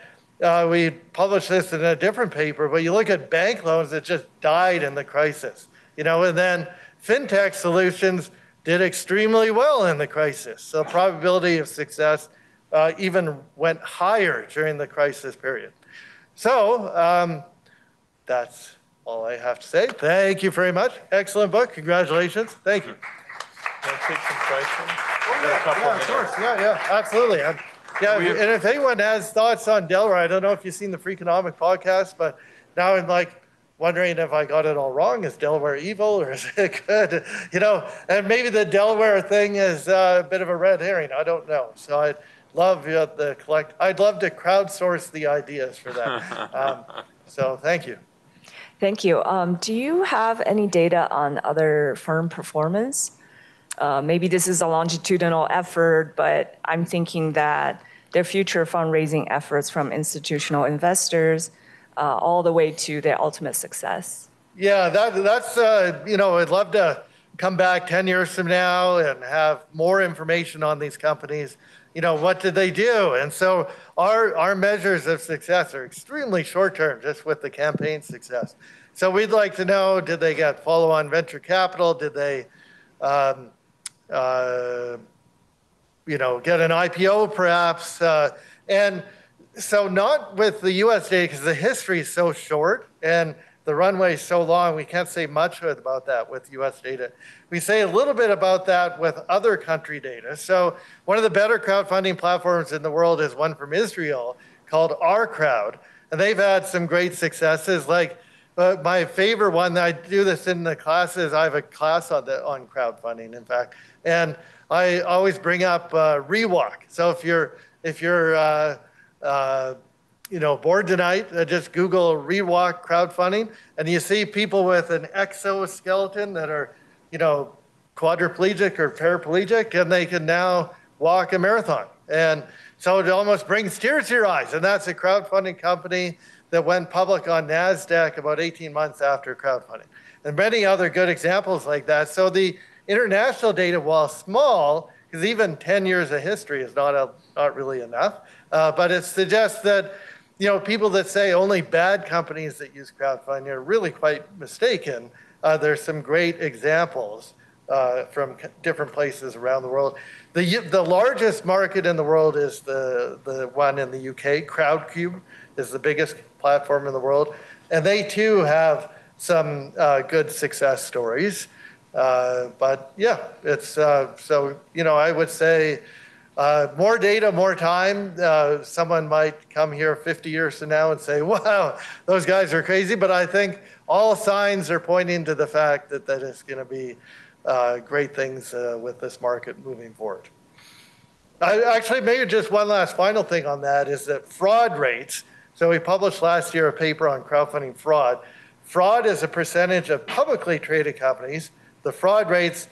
uh, we published this in a different paper, but you look at bank loans that just died in the crisis, you know, and then fintech solutions did extremely well in the crisis. So probability of success uh, even went higher during the crisis period. So um, that's all I have to say. Thank you very much. Excellent book. Congratulations. Thank you. Want to take some questions? Yeah, of course, yeah, yeah, absolutely. I'm- Yeah, We- and if anyone has thoughts on Delaware, I don't know if you've seen the Freakonomic podcast, but now I'm like wondering if I got it all wrong. Is Delaware evil or is it good? You know, and maybe the Delaware thing is uh, a bit of a red herring. I don't know. So I'd love uh, the collect, I'd love to crowdsource the ideas for that. Um, So thank you. Thank you. Um, Do you have any data on other firm performance? Uh, Maybe this is a longitudinal effort, but I'm thinking that their future fundraising efforts from institutional investors, uh, all the way to their ultimate success. Yeah, that, that's, uh, you know, I'd love to come back 10 years from now and have more information on these companies. You know, what did they do? And so our, our measures of success are extremely short term, just with the campaign success. So we'd like to know, did they get follow on venture capital? Did they, um, uh, you know, get an IPO perhaps. Uh, and so not with the US data because the history is so short and the runway is so long, we can't say much about that with US data. We say a little bit about that with other country data. So one of the better crowdfunding platforms in the world is one from Israel called OurCrowd. And they've had some great successes. Like uh, my favorite one, I do this in the classes. I have a class on the on crowdfunding, in fact, and I always bring up uh, ReWalk. So if you're if you're uh, uh, you know bored tonight, uh, just Google ReWalk crowdfunding, and you see people with an exoskeleton that are you know quadriplegic or paraplegic, and they can now walk a marathon. And so it almost brings tears to your eyes. And that's a crowdfunding company that went public on NASDAQ about 18 months after crowdfunding. And many other good examples like that. So the international data, while small, because even 10 years of history is not, a, not really enough, uh, but it suggests that you know, people that say only bad companies that use crowdfunding are really quite mistaken. Uh, there's some great examples uh, from different places around the world. The, the largest market in the world is the, the one in the UK. Crowdcube is the biggest platform in the world. And they too have some uh, good success stories. Uh, but yeah, it's uh, so, you know, I would say uh, more data, more time. Uh, someone might come here 50 years from now and say, wow, those guys are crazy. But I think all signs are pointing to the fact that that is going to be uh, great things with this market moving forward. I, actually, maybe just one last final thing on that is that fraud rates. So we published last year a paper on crowdfunding fraud. Fraud is a percentage of publicly traded companies. The fraud rates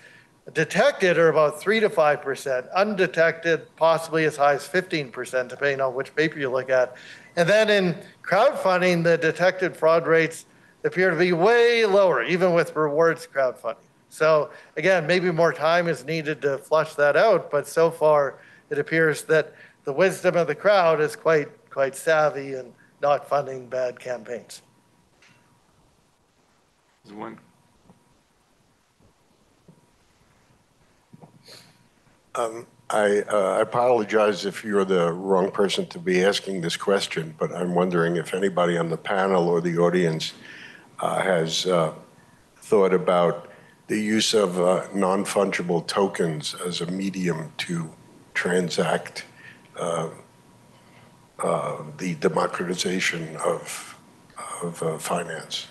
detected are about three to five percent. Undetected, possibly as high as fifteen percent, depending on which paper you look at. And then in crowdfunding, the detected fraud rates appear to be way lower, even with rewards crowdfunding. So again, maybe more time is needed to flush that out, but so far it appears that the wisdom of the crowd is quite quite savvy and not funding bad campaigns. There's one I uh, apologize if you're the wrong person to be asking this question, but I'm wondering if anybody on the panel or the audience uh, has uh, thought about the use of uh, non-fungible tokens as a medium to transact uh, uh, the democratization of, of finance.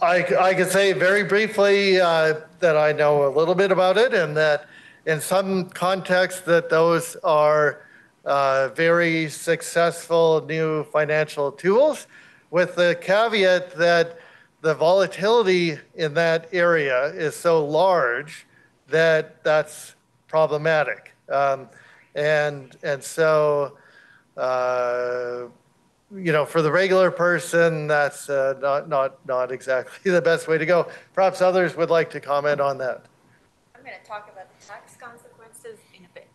I, I could say very briefly that I know a little bit about it, and that in some contexts that those are uh, very successful new financial tools, with the caveat that the volatility in that area is so large that that's problematic, um, and and so. Uh, you know, for the regular person, that's uh, not, not, not exactly the best way to go. Perhaps others would like to comment on that. I'm going to talk about the tax consequences in a bit.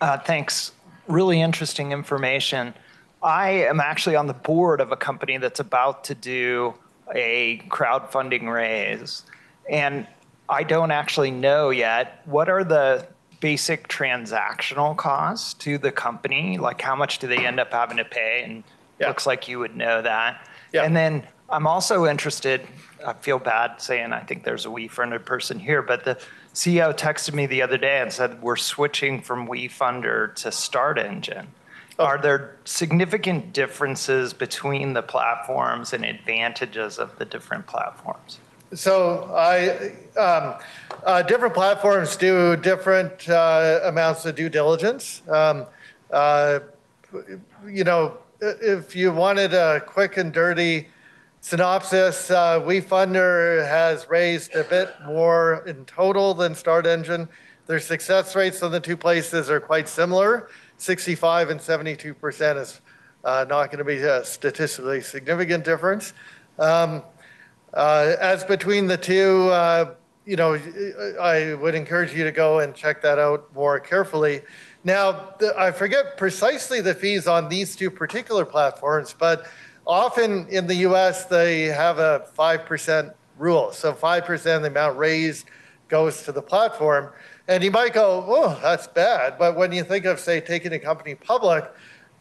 Uh, Thanks. Really interesting information. I am actually on the board of a company that's about to do a crowdfunding raise. And I don't actually know yet, what are the basic transactional costs to the company? Like how much do they end up having to pay? And Yeah. looks like you would know that. Yeah. And then I'm also interested, I feel bad saying I think there's a WeFunder person here, but the CEO texted me the other day and said, we're switching from WeFunder to StartEngine. Are there significant differences between the platforms and advantages of the different platforms? So I, um, uh, different platforms do different uh, amounts of due diligence. Um, uh, you know, if you wanted a quick and dirty synopsis, uh, WeFunder has raised a bit more in total than StartEngine. Their success rates on the two places are quite similar. 65 and 72 percent is uh, not going to be a statistically significant difference. Um, uh, As between the two, uh, you know, I would encourage you to go and check that out more carefully. Now, I forget precisely the fees on these two particular platforms, but often in the US, they have a 5% rule. So 5% of the amount raised goes to the platform. And you might go, oh, that's bad. But when you think of, say, taking a company public,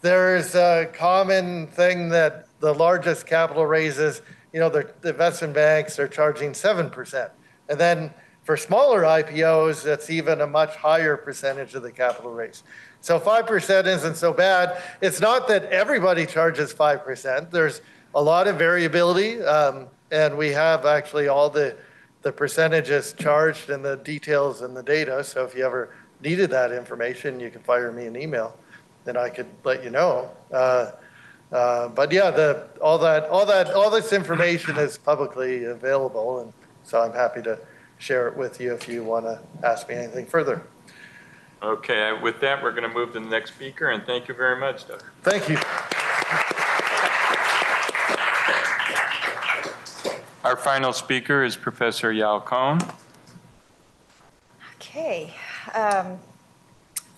there's a common thing that the largest capital raises, you know, the investment banks are charging 7%. And then for smaller IPOs, it's even a much higher percentage of the capital raise. So 5% isn't so bad. It's not that everybody charges 5%. There's a lot of variability. um, And we have actually all the, the percentages charged and the details and the data. So if you ever needed that information, you can fire me an email then I could let you know. Uh, uh, But yeah, the, all that, all that, all this information is publicly available, and so I'm happy to share it with you if you want to ask me anything further. Okay, with that, we're going to move to the next speaker, and thank you very much, Doug. Thank you. Our final speaker is Professor Eyal-Cohen. Okay, um,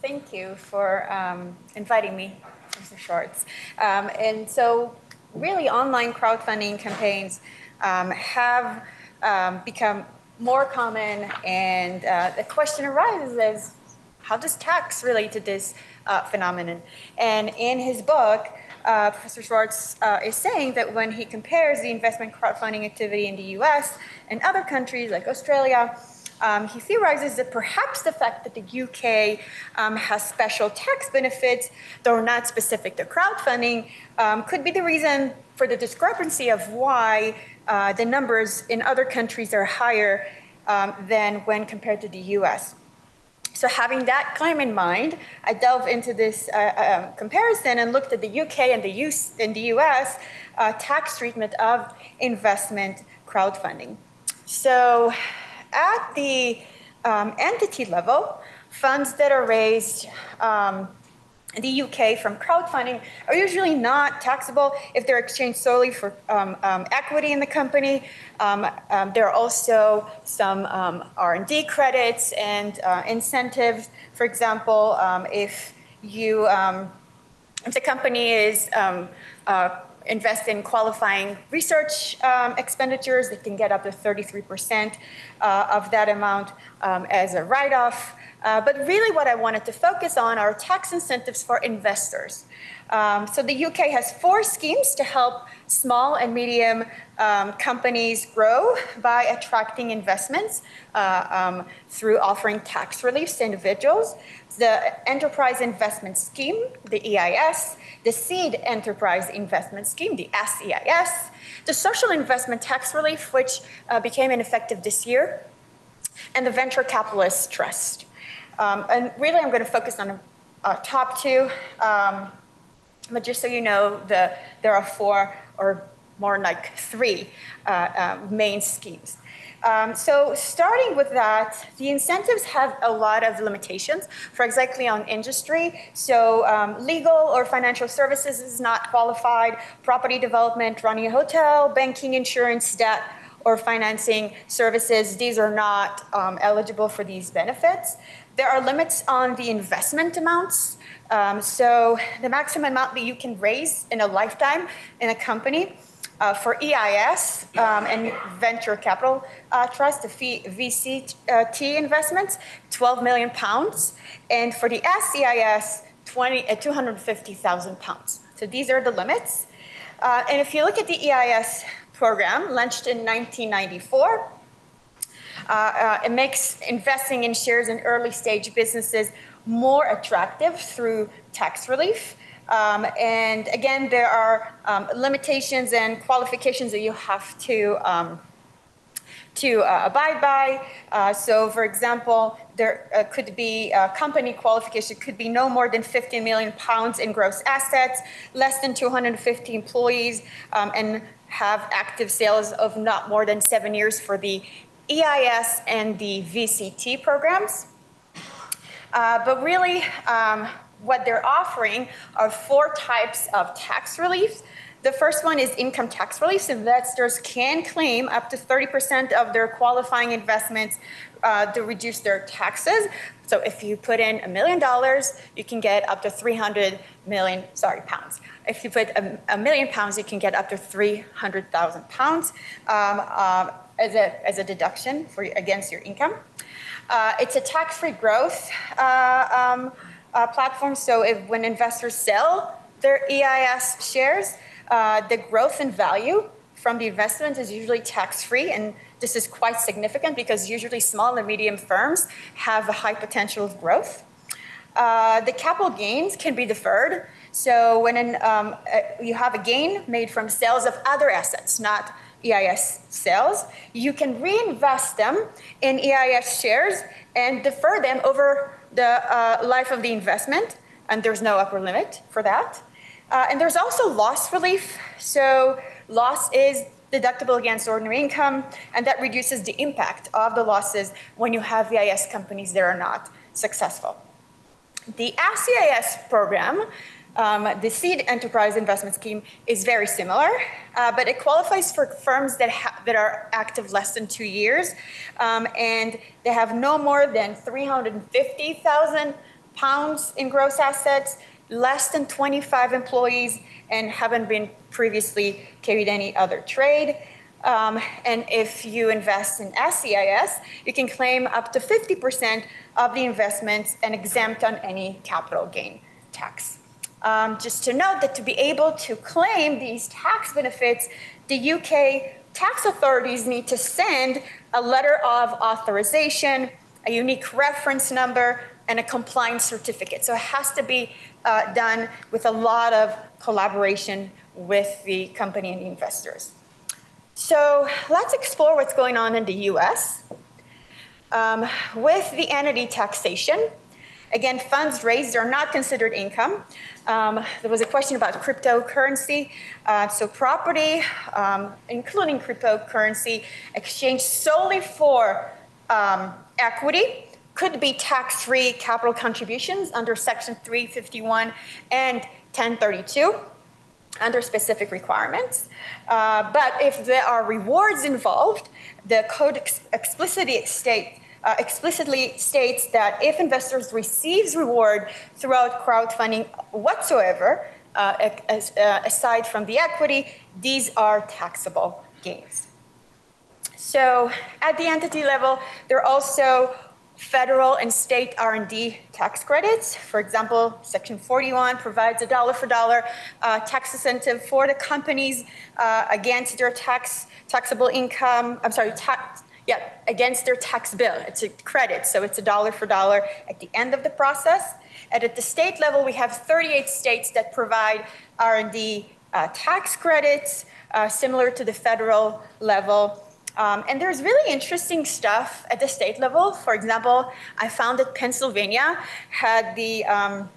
thank you for um, inviting me, Mr. Schwartz. Um, and so, really, online crowdfunding campaigns um, have um, become more common, and uh, the question arises is how does tax relate to this uh, phenomenon? And in his book, uh, Professor Schwartz uh, is saying that when he compares the investment crowdfunding activity in the US and other countries like Australia, um, he theorizes that perhaps the fact that the UK um, has special tax benefits, though not specific to crowdfunding, um, could be the reason for the discrepancy of why uh, the numbers in other countries are higher um, than when compared to the US. So having that claim in mind, I delved into this uh, um, comparison and looked at the UK and the, US, and the US uh, tax treatment of investment crowdfunding. So at the um, entity level, funds that are raised um, the UK from crowdfunding are usually not taxable if they're exchanged solely for um, um, equity in the company. Um, um, there are also some um, R&D credits and uh, incentives. For example, um, if you if the company is uh, invest in qualifying research um, expenditures, they can get up to 33% uh, of that amount um, as a write-off. Uh, but really, what I wanted to focus on are tax incentives for investors. Um, so the UK has four schemes to help small and medium um, companies grow by attracting investments uh, um, through offering tax reliefs to individuals. The Enterprise Investment Scheme, the EIS, the Seed Enterprise Investment Scheme, the SEIS, the Social Investment Tax Relief, which uh, became ineffective this year, and the Venture Capitalist Trust. Um, and really, I'm going to focus on uh, top two. But just so you know, the, there are four or more like three uh, uh, main schemes. Um, so starting with that, the incentives have a lot of limitations, for exactly on industry. So um, legal or financial services is not qualified, property development, running a hotel, banking, insurance, debt, or financing services, these are not um, eligible for these benefits. There are limits on the investment amounts. Um, so the maximum amount that you can raise in a lifetime in a company uh, for EIS um, and venture capital uh, trust, the VCT investments, 12 million pounds, and for the SEIS, 20, uh, 250,000 pounds. So these are the limits. Uh, and if you look at the EIS program, launched in 1994, uh, uh, it makes investing in shares in early stage businesses more attractive through tax relief. Um, and again, there are um, limitations and qualifications that you have to um, to uh, abide by. Uh, so, for example, there uh, could be a company qualification could be no more than 50 million pounds in gross assets, less than 250 employees, um, and have active sales of not more than seven years for the EIS and the VCT programs. Uh, but really, um, what they're offering are four types of tax reliefs. The first one is income tax relief. Investors can claim up to 30% of their qualifying investments uh, to reduce their taxes. So if you put in a million dollars, you can get up to 300 million, sorry, pounds. If you put a, a million pounds, you can get up to 300,000 pounds um, um, as, a, as a deduction for against your income. Uh, it's a tax-free growth uh, um, uh, platform. So if when investors sell their EIS shares, uh, the growth in value from the investment is usually tax-free, and this is quite significant because usually small and medium firms have a high potential of growth. Uh, the capital gains can be deferred. So when an, um, uh, you have a gain made from sales of other assets, not EIS sales, you can reinvest them in EIS shares and defer them over the uh, life of the investment, and there's no upper limit for that. Uh, and there's also loss relief. So loss is deductible against ordinary income, and that reduces the impact of the losses when you have EIS companies that are not successful. The SEIS program, um, the Seed Enterprise Investment Scheme, is very similar, uh, but it qualifies for firms that, ha- that are active less than two years, um, and they have no more than 350,000 pounds in gross assets, less than 25 employees, and haven't been previously carried any other trade. Um, and if you invest in SEIS, you can claim up to 50% of the investments and exempt on any capital gain tax. Um, just to note that to be able to claim these tax benefits, the UK tax authorities need to send a letter of authorization, a unique reference number, and a compliance certificate. So it has to be uh, done with a lot of collaboration with the company and the investors. So let's explore what's going on in the US. Um, with the entity taxation, again, funds raised are not considered income. Um, there was a question about cryptocurrency. Uh, so, property, um, including cryptocurrency, exchanged solely for um, equity could be tax-free capital contributions under Section 351 and 1032 under specific requirements. Uh, but if there are rewards involved, the code ex- explicitly state uh, explicitly states that if investors receives reward throughout crowdfunding whatsoever, uh, as, uh, aside from the equity, these are taxable gains. So at the entity level, there are also federal and state R&D tax credits. For example, Section 41 provides a dollar for dollar uh, tax incentive for the companies uh, against their tax taxable income. I'm sorry, tax. Yeah, against their tax bill. It's a credit, so it's a dollar for dollar at the end of the process. And at the state level, we have 38 states that provide R&D uh, tax credits, uh, similar to the federal level. Um, and there's really interesting stuff at the state level. For example, I found that Pennsylvania had the um,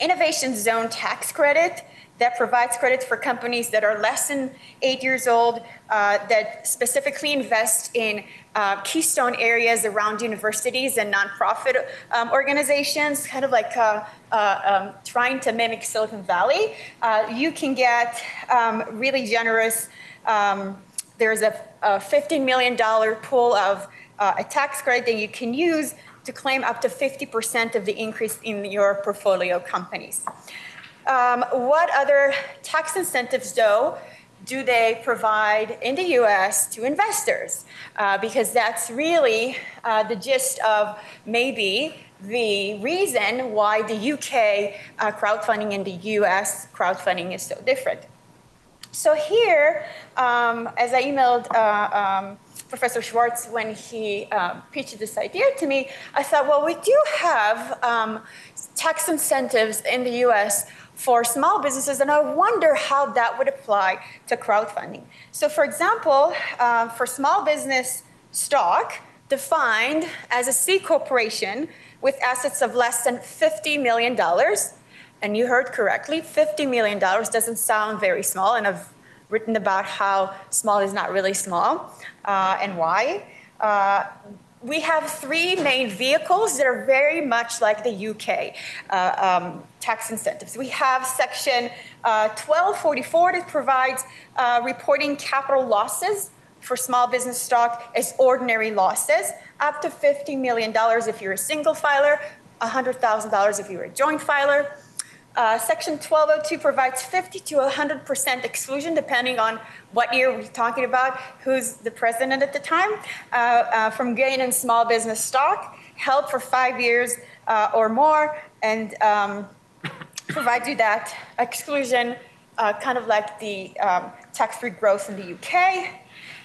Innovation Zone tax credit that provides credits for companies that are less than eight years old uh, that specifically invest in uh, keystone areas around universities and nonprofit um, organizations, kind of like uh, uh um, trying to mimic Silicon Valley. Uh, you can get um, really generous. Um, there's a, a $15 million pool of uh, a tax credit that you can use to claim up to 50% of the increase in your portfolio companies. Um, what other tax incentives, though, do they provide in the US to investors? Uh, because that's really uh, the gist of maybe the reason why the UK uh, crowdfunding and the US crowdfunding is so different. So here, um, as I emailed uh, um, Professor Schwartz when he um, pitched this idea to me, I thought, well, we do have um, tax incentives in the US for small businesses, and I wonder how that would apply to crowdfunding. So, for example, uh, for small business stock, defined as a C corporation with assets of less than $50 million, and you heard correctly, $50 million doesn't sound very small, and I've written about how small is not really small uh, and why. Uh, we have three main vehicles that are very much like the UK uh, um, tax incentives. We have Section uh, 1244 that provides uh, reporting capital losses for small business stock as ordinary losses, up to $50 million if you're a single filer, $100,000 if you're a joint filer. Uh, Section 1202 provides 50 to 100% exclusion, depending on what year we're talking about, who's the president at the time, uh, uh, from gain in small business stock, held for five years uh, or more, and um, provide you that exclusion, uh, kind of like the um, tax-free growth in the UK.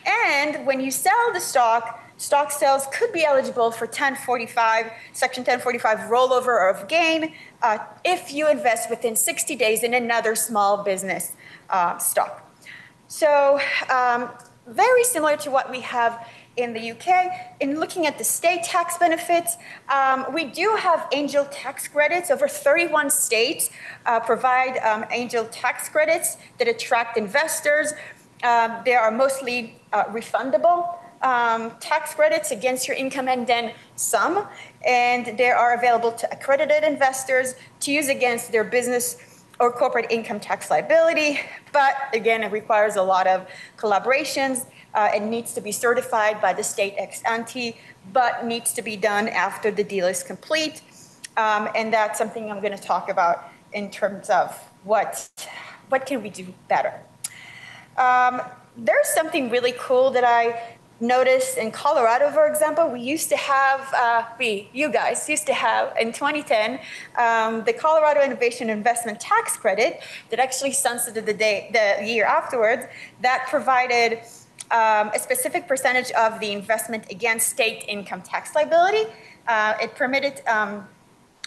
And when you sell the stock, stock sales could be eligible for 1045, Section 1045 rollover of gain uh, if you invest within 60 days in another small business uh, stock. So, um, very similar to what we have in the UK. In looking at the state tax benefits, um, we do have angel tax credits. Over 31 states uh, provide um, angel tax credits that attract investors. Um, they are mostly uh, refundable um, tax credits against your income and then some, and they are available to accredited investors to use against their business or corporate income tax liability. But again, it requires a lot of collaborations. Uh, it needs to be certified by the state ex ante, but needs to be done after the deal is complete. Um, and that's something I'm going to talk about in terms of what, what can we do better. Um, there's something really cool that I noticed in Colorado, for example, we used to have, uh, we, you guys, used to have in 2010 um, the Colorado Innovation Investment Tax Credit that actually sunsetted the day, the year afterwards, that provided um, a specific percentage of the investment against state income tax liability. Uh, it permitted um,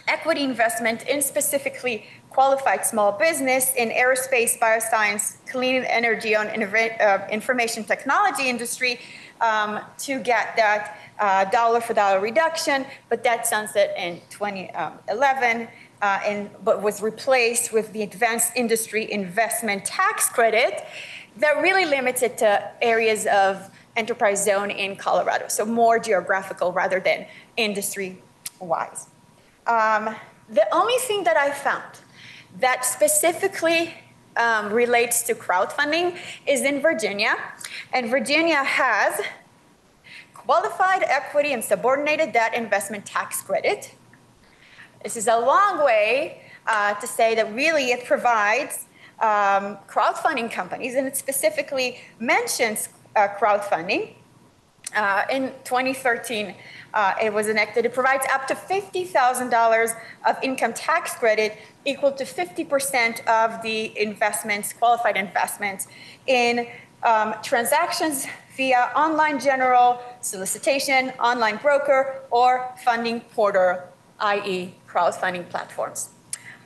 equity investment in specifically qualified small business in aerospace, bioscience, clean energy, on uh, information technology industry um, to get that uh, dollar for dollar reduction, but that sunset in 2011 uh, and but was replaced with the advanced industry investment tax credit that really limits it to areas of enterprise zone in Colorado, so more geographical rather than industry wise. Um, the only thing that I found that specifically um, relates to crowdfunding is in Virginia. And Virginia has qualified equity and subordinated debt investment tax credit. This is a long way uh, to say that really it provides um, crowdfunding companies, and it specifically mentions uh, crowdfunding. Uh, in 2013, uh, it was enacted. It provides up to $50,000 of income tax credit equal to 50% of the investments, qualified investments, in um, transactions via online general solicitation, online broker, or funding portal, i.e., crowdfunding platforms.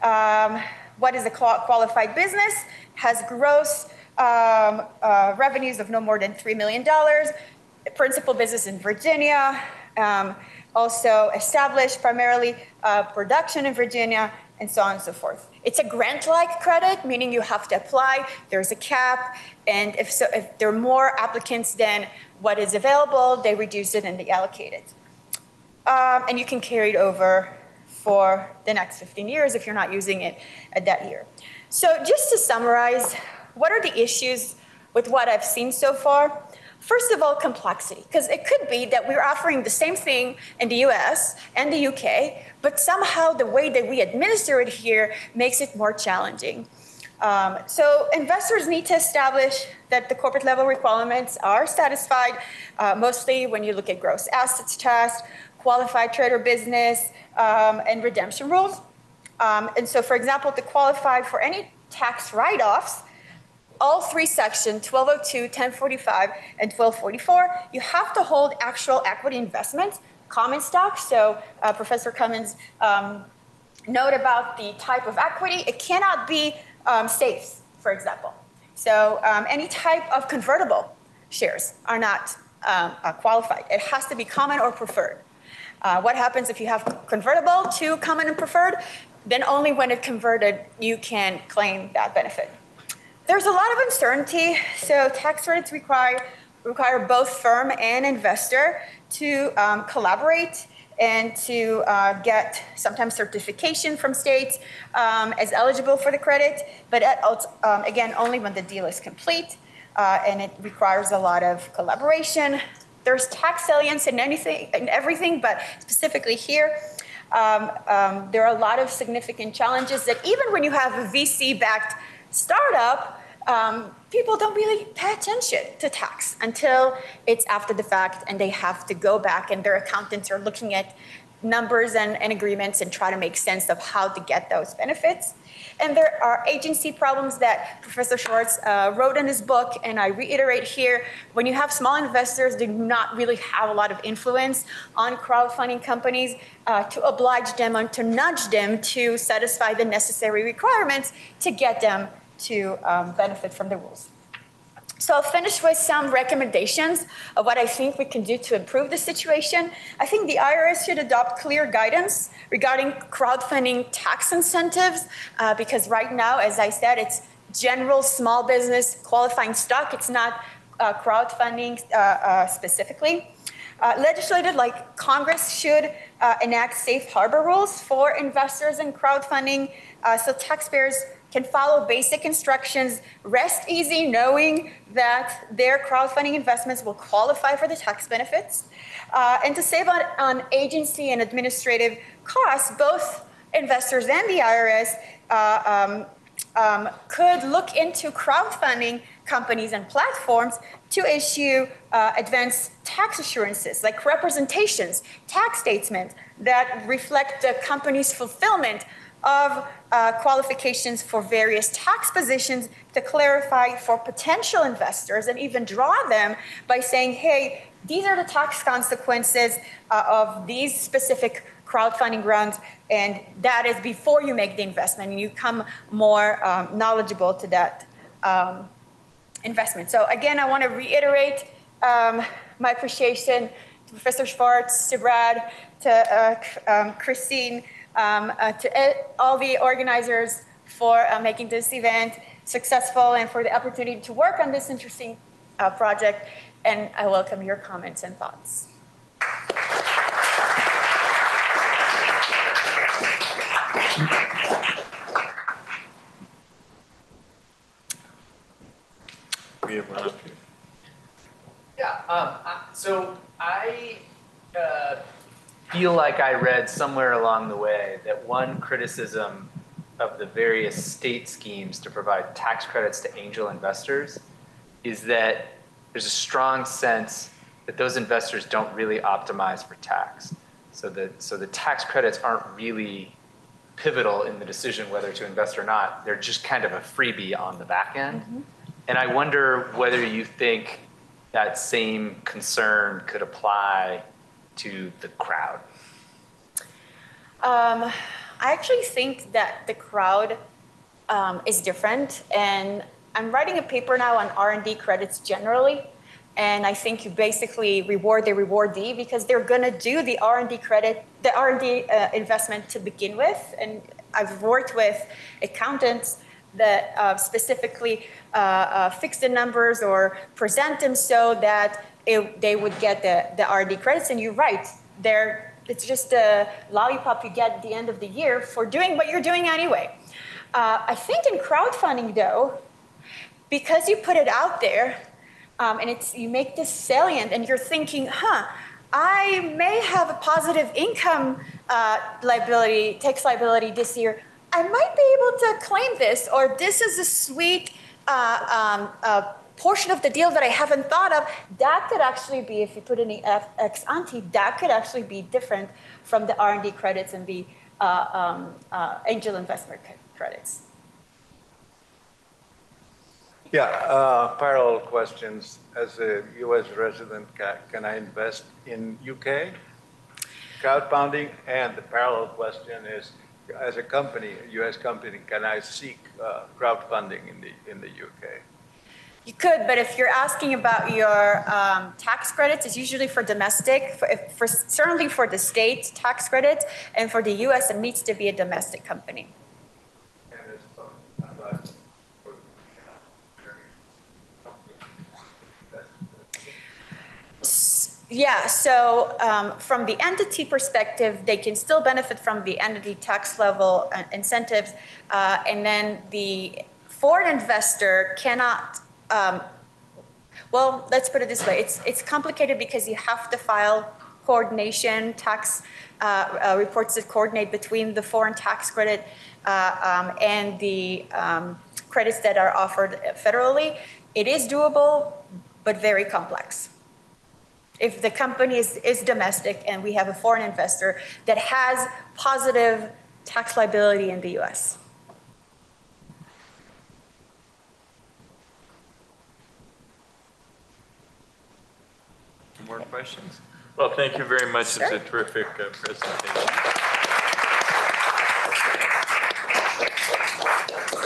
Um, what is a qualified business? Has gross um, uh, revenues of no more than $3 million, principal business in Virginia, um, also established primarily uh, production in Virginia, and so on and so forth. It's a grant-like credit, meaning you have to apply, there's a cap, and if, so, if there are more applicants than what is available, they reduce it and they allocate it. Um, and you can carry it over for the next 15 years if you're not using it at that year. So just to summarize, what are the issues with what I've seen so far? First of all, complexity, because it could be that we're offering the same thing in the US and the UK, but somehow the way that we administer it here makes it more challenging. Um, so investors need to establish that the corporate level requirements are satisfied, uh, mostly when you look at gross assets test, qualified trader business, um, and redemption rules. Um, and so, for example, to qualify for any tax write-offs, all three sections, 1202, 1045, and 1244, you have to hold actual equity investments, common stock. So uh, Professor Cumming's um, note about the type of equity. It cannot be um, SAFEs, for example. So um, any type of convertible shares are not um, uh, qualified. It has to be common or preferred. Uh, what happens if you have convertible to common and preferred? Then only when it converted you can claim that benefit. There's a lot of uncertainty, so tax credits require require both firm and investor to um, collaborate and to uh, get sometimes certification from states um, as eligible for the credit, but at, um, again, only when the deal is complete. Uh, and it requires a lot of collaboration. There's tax salience in anything and everything, but specifically here, um, um, there are a lot of significant challenges that even when you have a VC-backed startup, um, people don't really pay attention to tax until it's after the fact and they have to go back and their accountants are looking at numbers and, and agreements and try to make sense of how to get those benefits. And there are agency problems that Professor Schwartz uh, wrote in his book, and I reiterate here, when you have small investors, they do not really have a lot of influence on crowdfunding companies uh, to oblige them and to nudge them to satisfy the necessary requirements to get them to um, benefit from the rules. So I'll finish with some recommendations of what I think we can do to improve the situation. I think the IRS should adopt clear guidance regarding crowdfunding tax incentives, uh, because right now, as I said, it's general small business qualifying stock. It's not uh, crowdfunding uh, uh specifically. Uh, legislated like Congress should uh, enact safe harbor rules for investors in crowdfunding so taxpayers can follow basic instructions, rest easy knowing that their crowdfunding investments will qualify for the tax benefits, uh, and to save on, on, agency and administrative costs, both investors and the IRS uh, um, um, could look into crowdfunding companies and platforms to issue uh, advanced tax assurances like representations, tax statements that reflect the company's fulfillment of uh, qualifications for various tax positions to clarify for potential investors and even draw them by saying, hey, these are the tax consequences uh, of these specific crowdfunding rounds, and that is before you make the investment and you come more um, knowledgeable to that um, investment. So again, I want to reiterate um, my appreciation to Professor Schwartz, to Brad, to uh, um, Christine, um, uh, to all the organizers for uh, making this event successful and for the opportunity to work on this interesting uh, project. And I welcome your comments and thoughts. We have one up here. Yeah, um, I- so I, uh, feel like I read somewhere along the way that one criticism of the various state schemes to provide tax credits to angel investors is that there's a strong sense that those investors don't really optimize for tax. So the, so the tax credits aren't really pivotal in the decision whether to invest or not. They're just kind of a freebie on the back end. Mm-hmm. And I wonder whether you think that same concern could apply to the crowd? Um, I actually think that the crowd um, is different, and I'm writing a paper now on R&D credits generally, and I think you basically reward the rewardee because they're going to do the R&D credit, the R&D uh, investment to begin with, and I've worked with accountants that uh, specifically uh, uh, fix the numbers or present them so that it, they would get the, the R&D credits. And you're right, they're, it's just a lollipop you get at the end of the year for doing what you're doing anyway. Uh, I think in crowdfunding, though, because you put it out there um, and it's, you make this salient and you're thinking, huh, I may have a positive income uh, liability, tax liability this year. I might be able to claim this, or this is a sweet uh, um, uh, portion of the deal that I haven't thought of, that could actually be, if you put any ex ante, that could actually be different from the R&D credits and the uh, um, uh, angel investment credits. Yeah, uh, parallel questions. As a US resident, can I invest in UK crowdfunding? And the parallel question is, as a company, a US company, can I seek uh, crowdfunding in the, in the UK? You could, but if you're asking about your um, tax credits, it's usually for domestic, for, for, certainly for the state tax credits, and for the US, it needs to be a domestic company. Yeah, so um, from the entity perspective, they can still benefit from the entity tax level uh, incentives. uh, And then the foreign investor cannot, um, well, let's put it this way. It's, it's complicated because you have to file coordination, tax uh, uh, reports that coordinate between the foreign tax credit uh, um, and the um, credits that are offered federally. It is doable, but very complex if the company is, is domestic and we have a foreign investor that has positive tax liability in the US. More questions? Well, thank you very much. It's a terrific uh, presentation.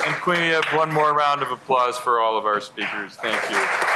And can we have one more round of applause for all of our speakers? Thank you.